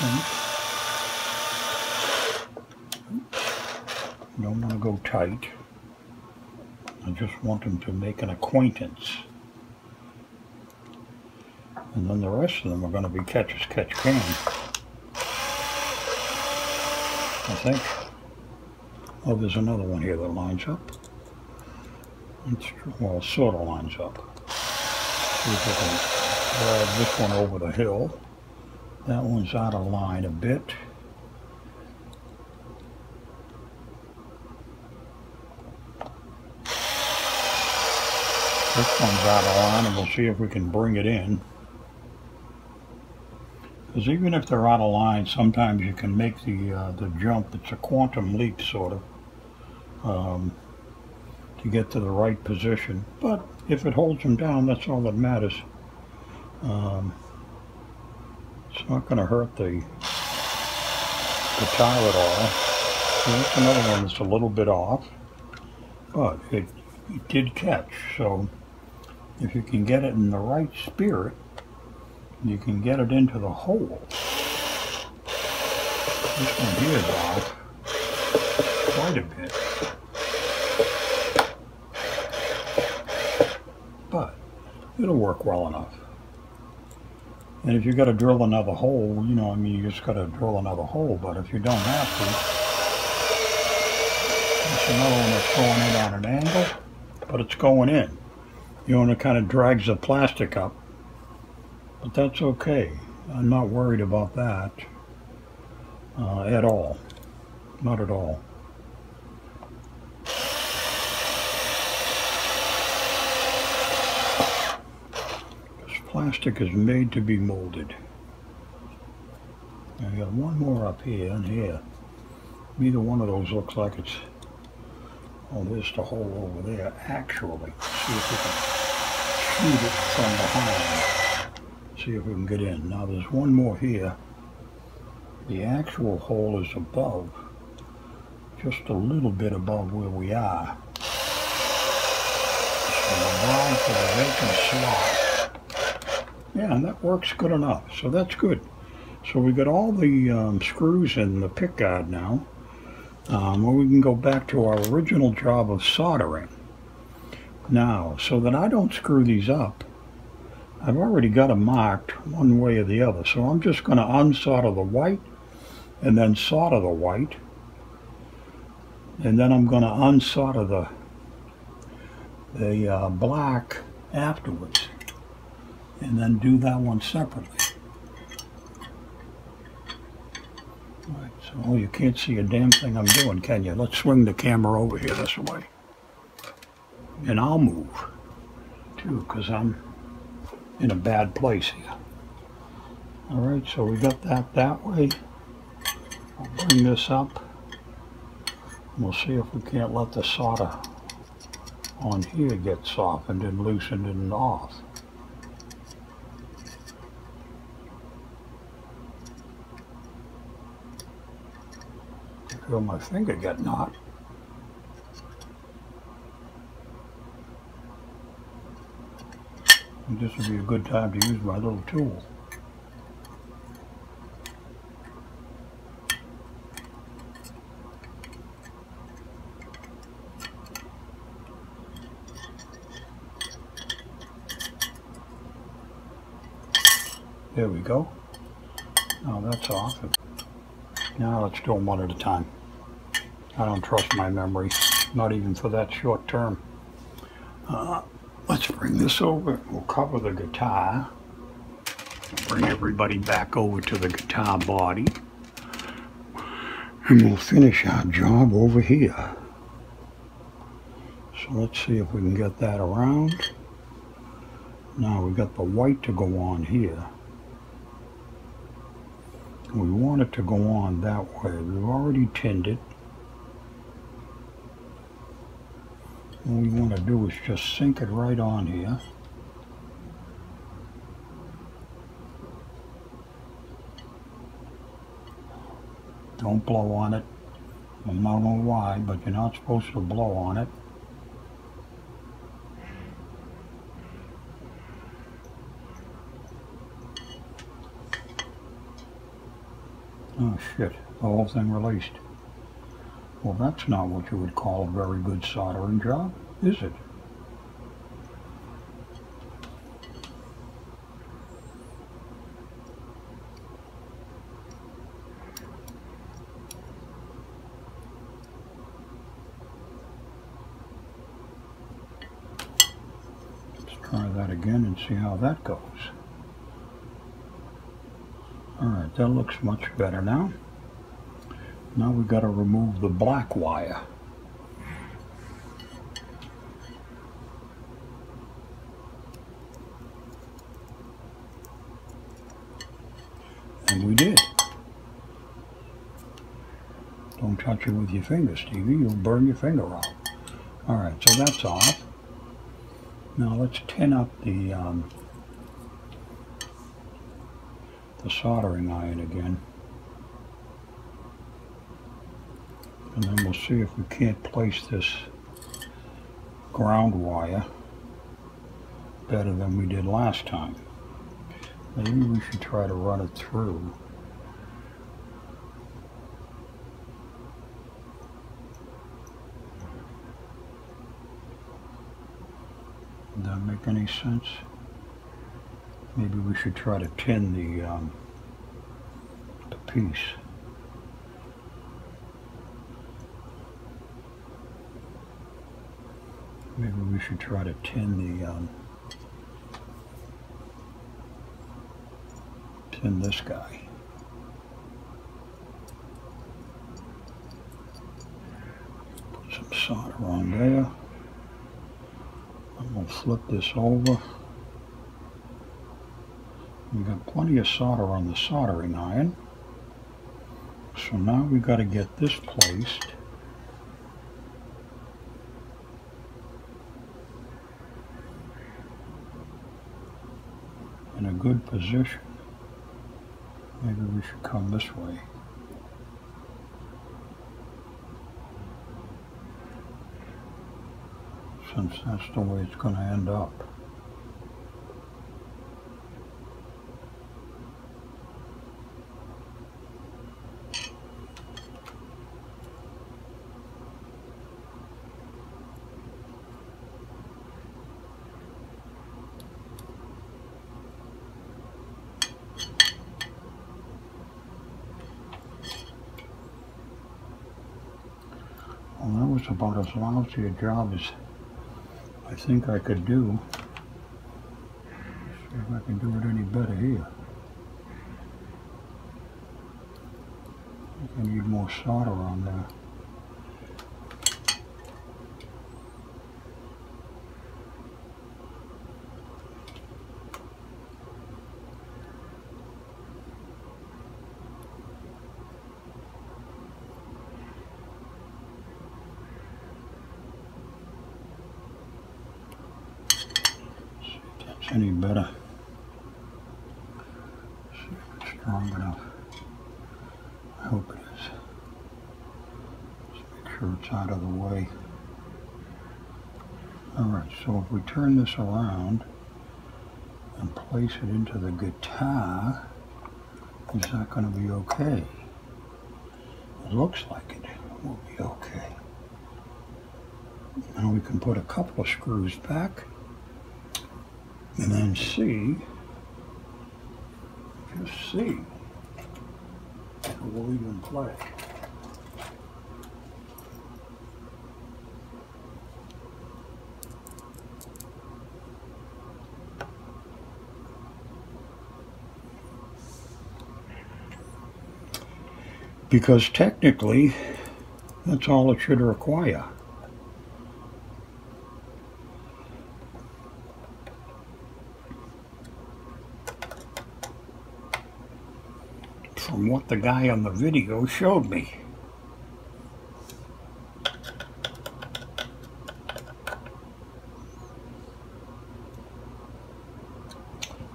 Speaker 1: think. Don't want to go tight. I just want them to make an acquaintance. And then the rest of them are going to be catch as catch can. I think. Oh, there's another one here that lines up. It's, well, sort of lines up. See if I can drag this one over the hill. That one's out of line a bit. This one's out of line and we'll see if we can bring it in. Because even if they're out of line, sometimes you can make the uh, the jump. It's a quantum leap, sort of, um, to get to the right position. But if it holds them down, that's all that matters. Um, it's not going to hurt the guitar at all. That's another one that's a little bit off, but it, it did catch. So if you can get it in the right spirit, you can get it into the hole. This one here is off quite a bit. It'll work well enough. And if you got to drill another hole, you know, I mean, you just got to drill another hole. But if you don't have to, that's another one that's going in on an angle, but it's going in. You know, and it kind of drags the plastic up but that's okay. I'm not worried about that uh, at all. Not at all. This plastic is made to be molded. I got one more up here and here. Neither one of those looks like it's Oh, there's the hole over there, actually. See if we can shoot it from behind see if we can get in. Now there's one more here. The actual hole is above, just a little bit above where we are. So for the vacant slot. Yeah, and that works good enough, so that's good. So we got all the um, screws in the pick guard now. Um, we can go back to our original job of soldering. Now, so that I don't screw these up, I've already got them marked one way or the other, so I'm just going to unsolder the white and then solder the white. And then I'm going to unsolder the, the uh, black afterwards and then do that one separately. So oh, you can't see a damn thing I'm doing, can you? Let's swing the camera over here this way. And I'll move, too, because I'm in a bad place here. All right, so we got that that way. I'll bring this up. We'll see if we can't let the solder on here get softened and loosened and off. Feel my finger getting hot. this would be a good time to use my little tool. There we go. Now that's off. Now let's do them one at a time. I don't trust my memory, not even for that short term. Uh, Let's bring this over. We'll cover the guitar. Bring everybody back over to the guitar body. And we'll finish our job over here. So let's see if we can get that around. Now we've got the white to go on here. We want it to go on that way. We've already tinned it. What we want to do is just sink it right on here. Don't blow on it. I don't know why, but you're not supposed to blow on it. Oh shit, the whole thing released. Well, that's not what you would call a very good soldering job, is it? try that again and see how that goes. Alright, that looks much better now. Now we've got to remove the black wire. And we did. Don't touch it with your finger, Stevie. You'll burn your finger off. Alright, so that's off. Now let's tin up the um, the soldering iron again. And then we'll see if we can't place this ground wire better than we did last time. Maybe we should try to run it through. Does that make any sense? Maybe we should try to tin the, um, the piece. Maybe we should try to tin the, um, tin this guy. Put some solder on there. I'm to flip this over. We've got plenty of solder on the soldering iron. So now we've got to get this placed. A good position. Maybe we should come this way. Since that's the way it's going to end up. Well, that was about as lousy a job as I think I could do. See if I can do it any better here. I think I need more solder on there. any better. See if it's strong enough. I hope it is. Just make sure it's out of the way. Alright, so if we turn this around and place it into the guitar, is that going to be okay? It looks like it will be okay. Now we can put a couple of screws back and then see, just see, it will even play. because technically that's all it should require. From what the guy on the video showed me.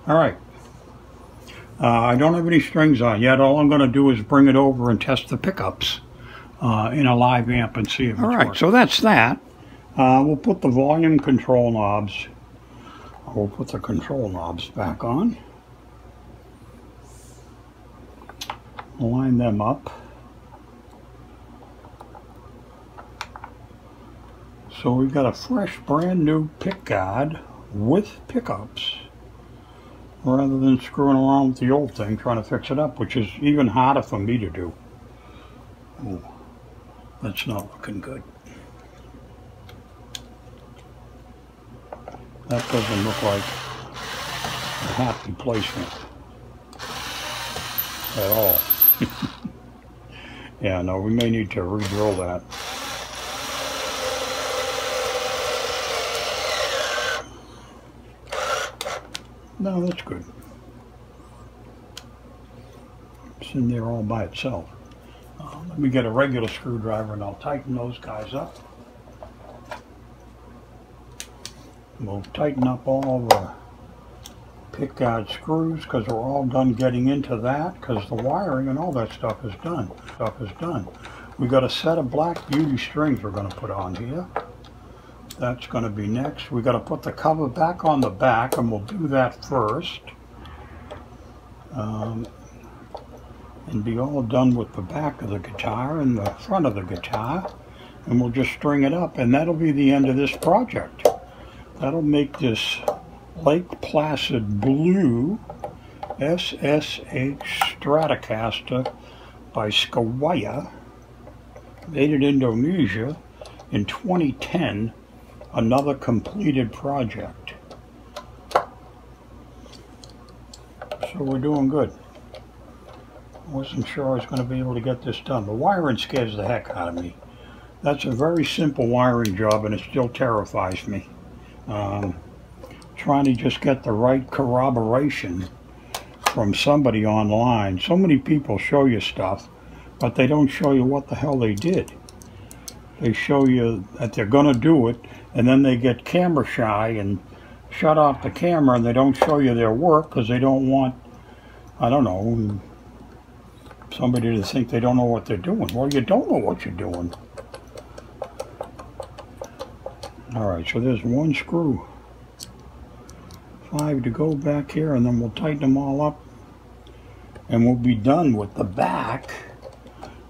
Speaker 1: All right. Uh, I don't have any strings on yet. All I'm going to do is bring it over and test the pickups uh, in a live amp and see if All right, so that's that. Uh, we'll put the volume control knobs. We'll put the control knobs back on. Line them up. So we've got a fresh brand new pick guard with pickups rather than screwing around with the old thing trying to fix it up, which is even harder for me to do. Ooh, that's not looking good. That doesn't look like a happy placement at all. yeah, no, we may need to re-drill that. No, that's good. It's in there all by itself. Uh, let me get a regular screwdriver and I'll tighten those guys up. We'll tighten up all the pickguard screws because we're all done getting into that because the wiring and all that stuff is done. Stuff is done. We've got a set of black beauty strings we're going to put on here. That's going to be next. We got to put the cover back on the back and we'll do that first. Um, and be all done with the back of the guitar and the front of the guitar and we'll just string it up and that'll be the end of this project. That'll make this Lake Placid Blue SSH Stratocaster by Squier, made in Indonesia in 2010, another completed project. So we're doing good. Wasn't sure I was going to be able to get this done. The wiring scares the heck out of me. That's a very simple wiring job and it still terrifies me um, trying to just get the right corroboration from somebody online. So many people show you stuff, but they don't show you what the hell they did. They show you that they're going to do it, and then they get camera shy and shut off the camera, and they don't show you their work because they don't want, I don't know, somebody to think they don't know what they're doing. Well, you don't know what you're doing. Alright, so there's one screw. Five to go back here, and then we'll tighten them all up. And we'll be done with the back.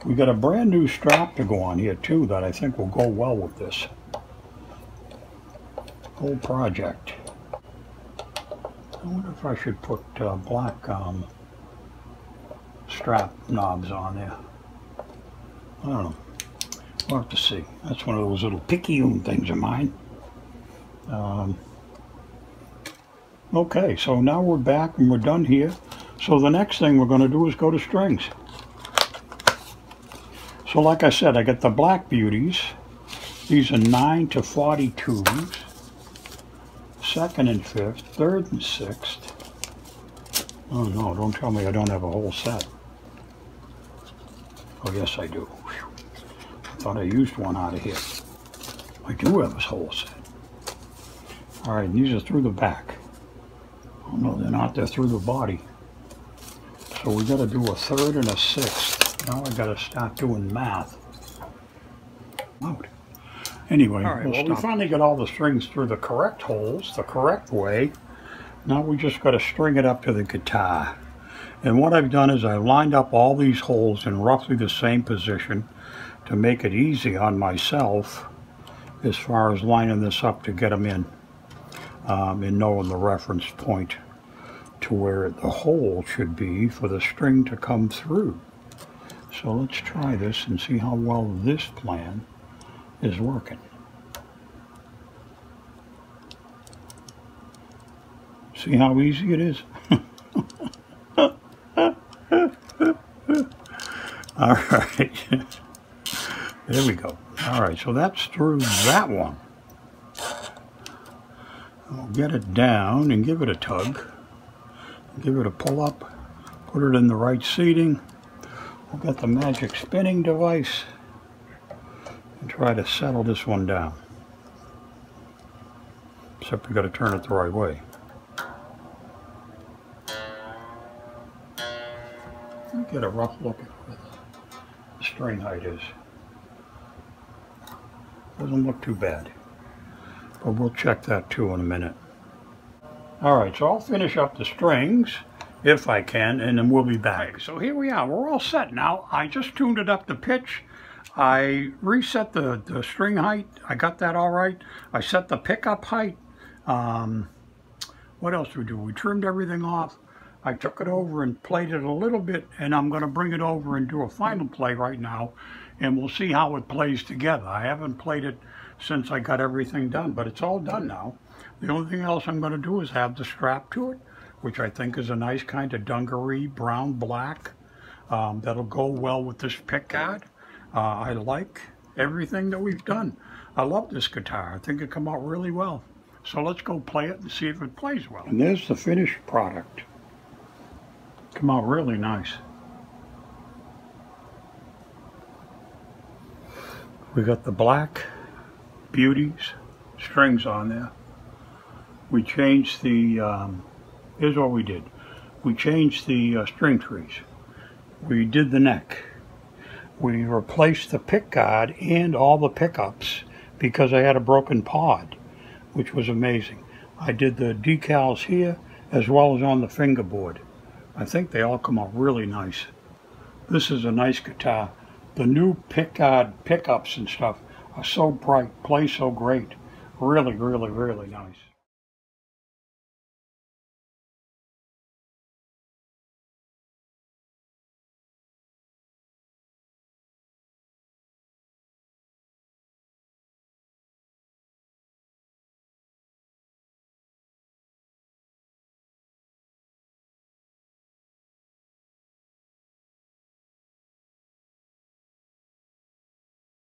Speaker 1: We got a brand new strap to go on here too that I think will go well with this whole project. I wonder if I should put uh, black um, strap knobs on there. I don't know. We'll have to see. That's one of those little picayune things of mine. Um, okay, so now we're back and we're done here. So the next thing we're going to do is go to strings. So like I said, I got the Black Beauties. These are 9 to 42s. Second and fifth, third and sixth. Oh no, don't tell me I don't have a whole set. Oh yes I do. Whew. Thought I used one out of here. I do have a whole set. All right, these are through the back. Oh no, they're not. They're through the body. So we got to do a third and a sixth. Now I got to start doing math. Out. Anyway, we'll well, we finally got all the strings through the correct holes, the correct way. Now we just got to string it up to the guitar. And what I've done is I've lined up all these holes in roughly the same position to make it easy on myself as far as lining this up to get them in um, and knowing the reference point to where the hole should be for the string to come through. So let's try this and see how well this plan is working. See how easy it is? All right. There we go. All right, so that's through that one. I'll get it down and give it a tug. Give it a pull up. Put it in the right seating. I've got the magic spinning device and try to settle this one down. Except we've got to turn it the right way. Get a rough look at where the string height is. Doesn't look too bad. But we'll check that too in a minute. Alright, so I'll finish up the strings if I can, and then we'll be back. So here we are. We're all set now. I just tuned it up to pitch. I reset the, the string height. I got that all right. I set the pickup height. Um, what else did we do? We trimmed everything off. I took it over and played it a little bit, and I'm going to bring it over and do a final play right now, and we'll see how it plays together. I haven't played it since I got everything done, but it's all done now. The only thing else I'm going to do is have the strap to it, which I think is a nice kind of dungaree, brown, black. Um, that'll go well with this pick guard. Uh, I like everything that we've done. I love this guitar. I think it come out really well. So let's go play it and see if it plays well. And there's the finished product. Come out really nice. We got the black beauties strings on there. We changed the, um, here's what we did. We changed the uh, string trees. We did the neck. We replaced the pick guard and all the pickups because I had a broken pot which was amazing. I did the decals here as well as on the fingerboard. I think they all come out really nice. This is a nice guitar. The new pickguard pickups and stuff are so bright, play so great. Really, really, really nice.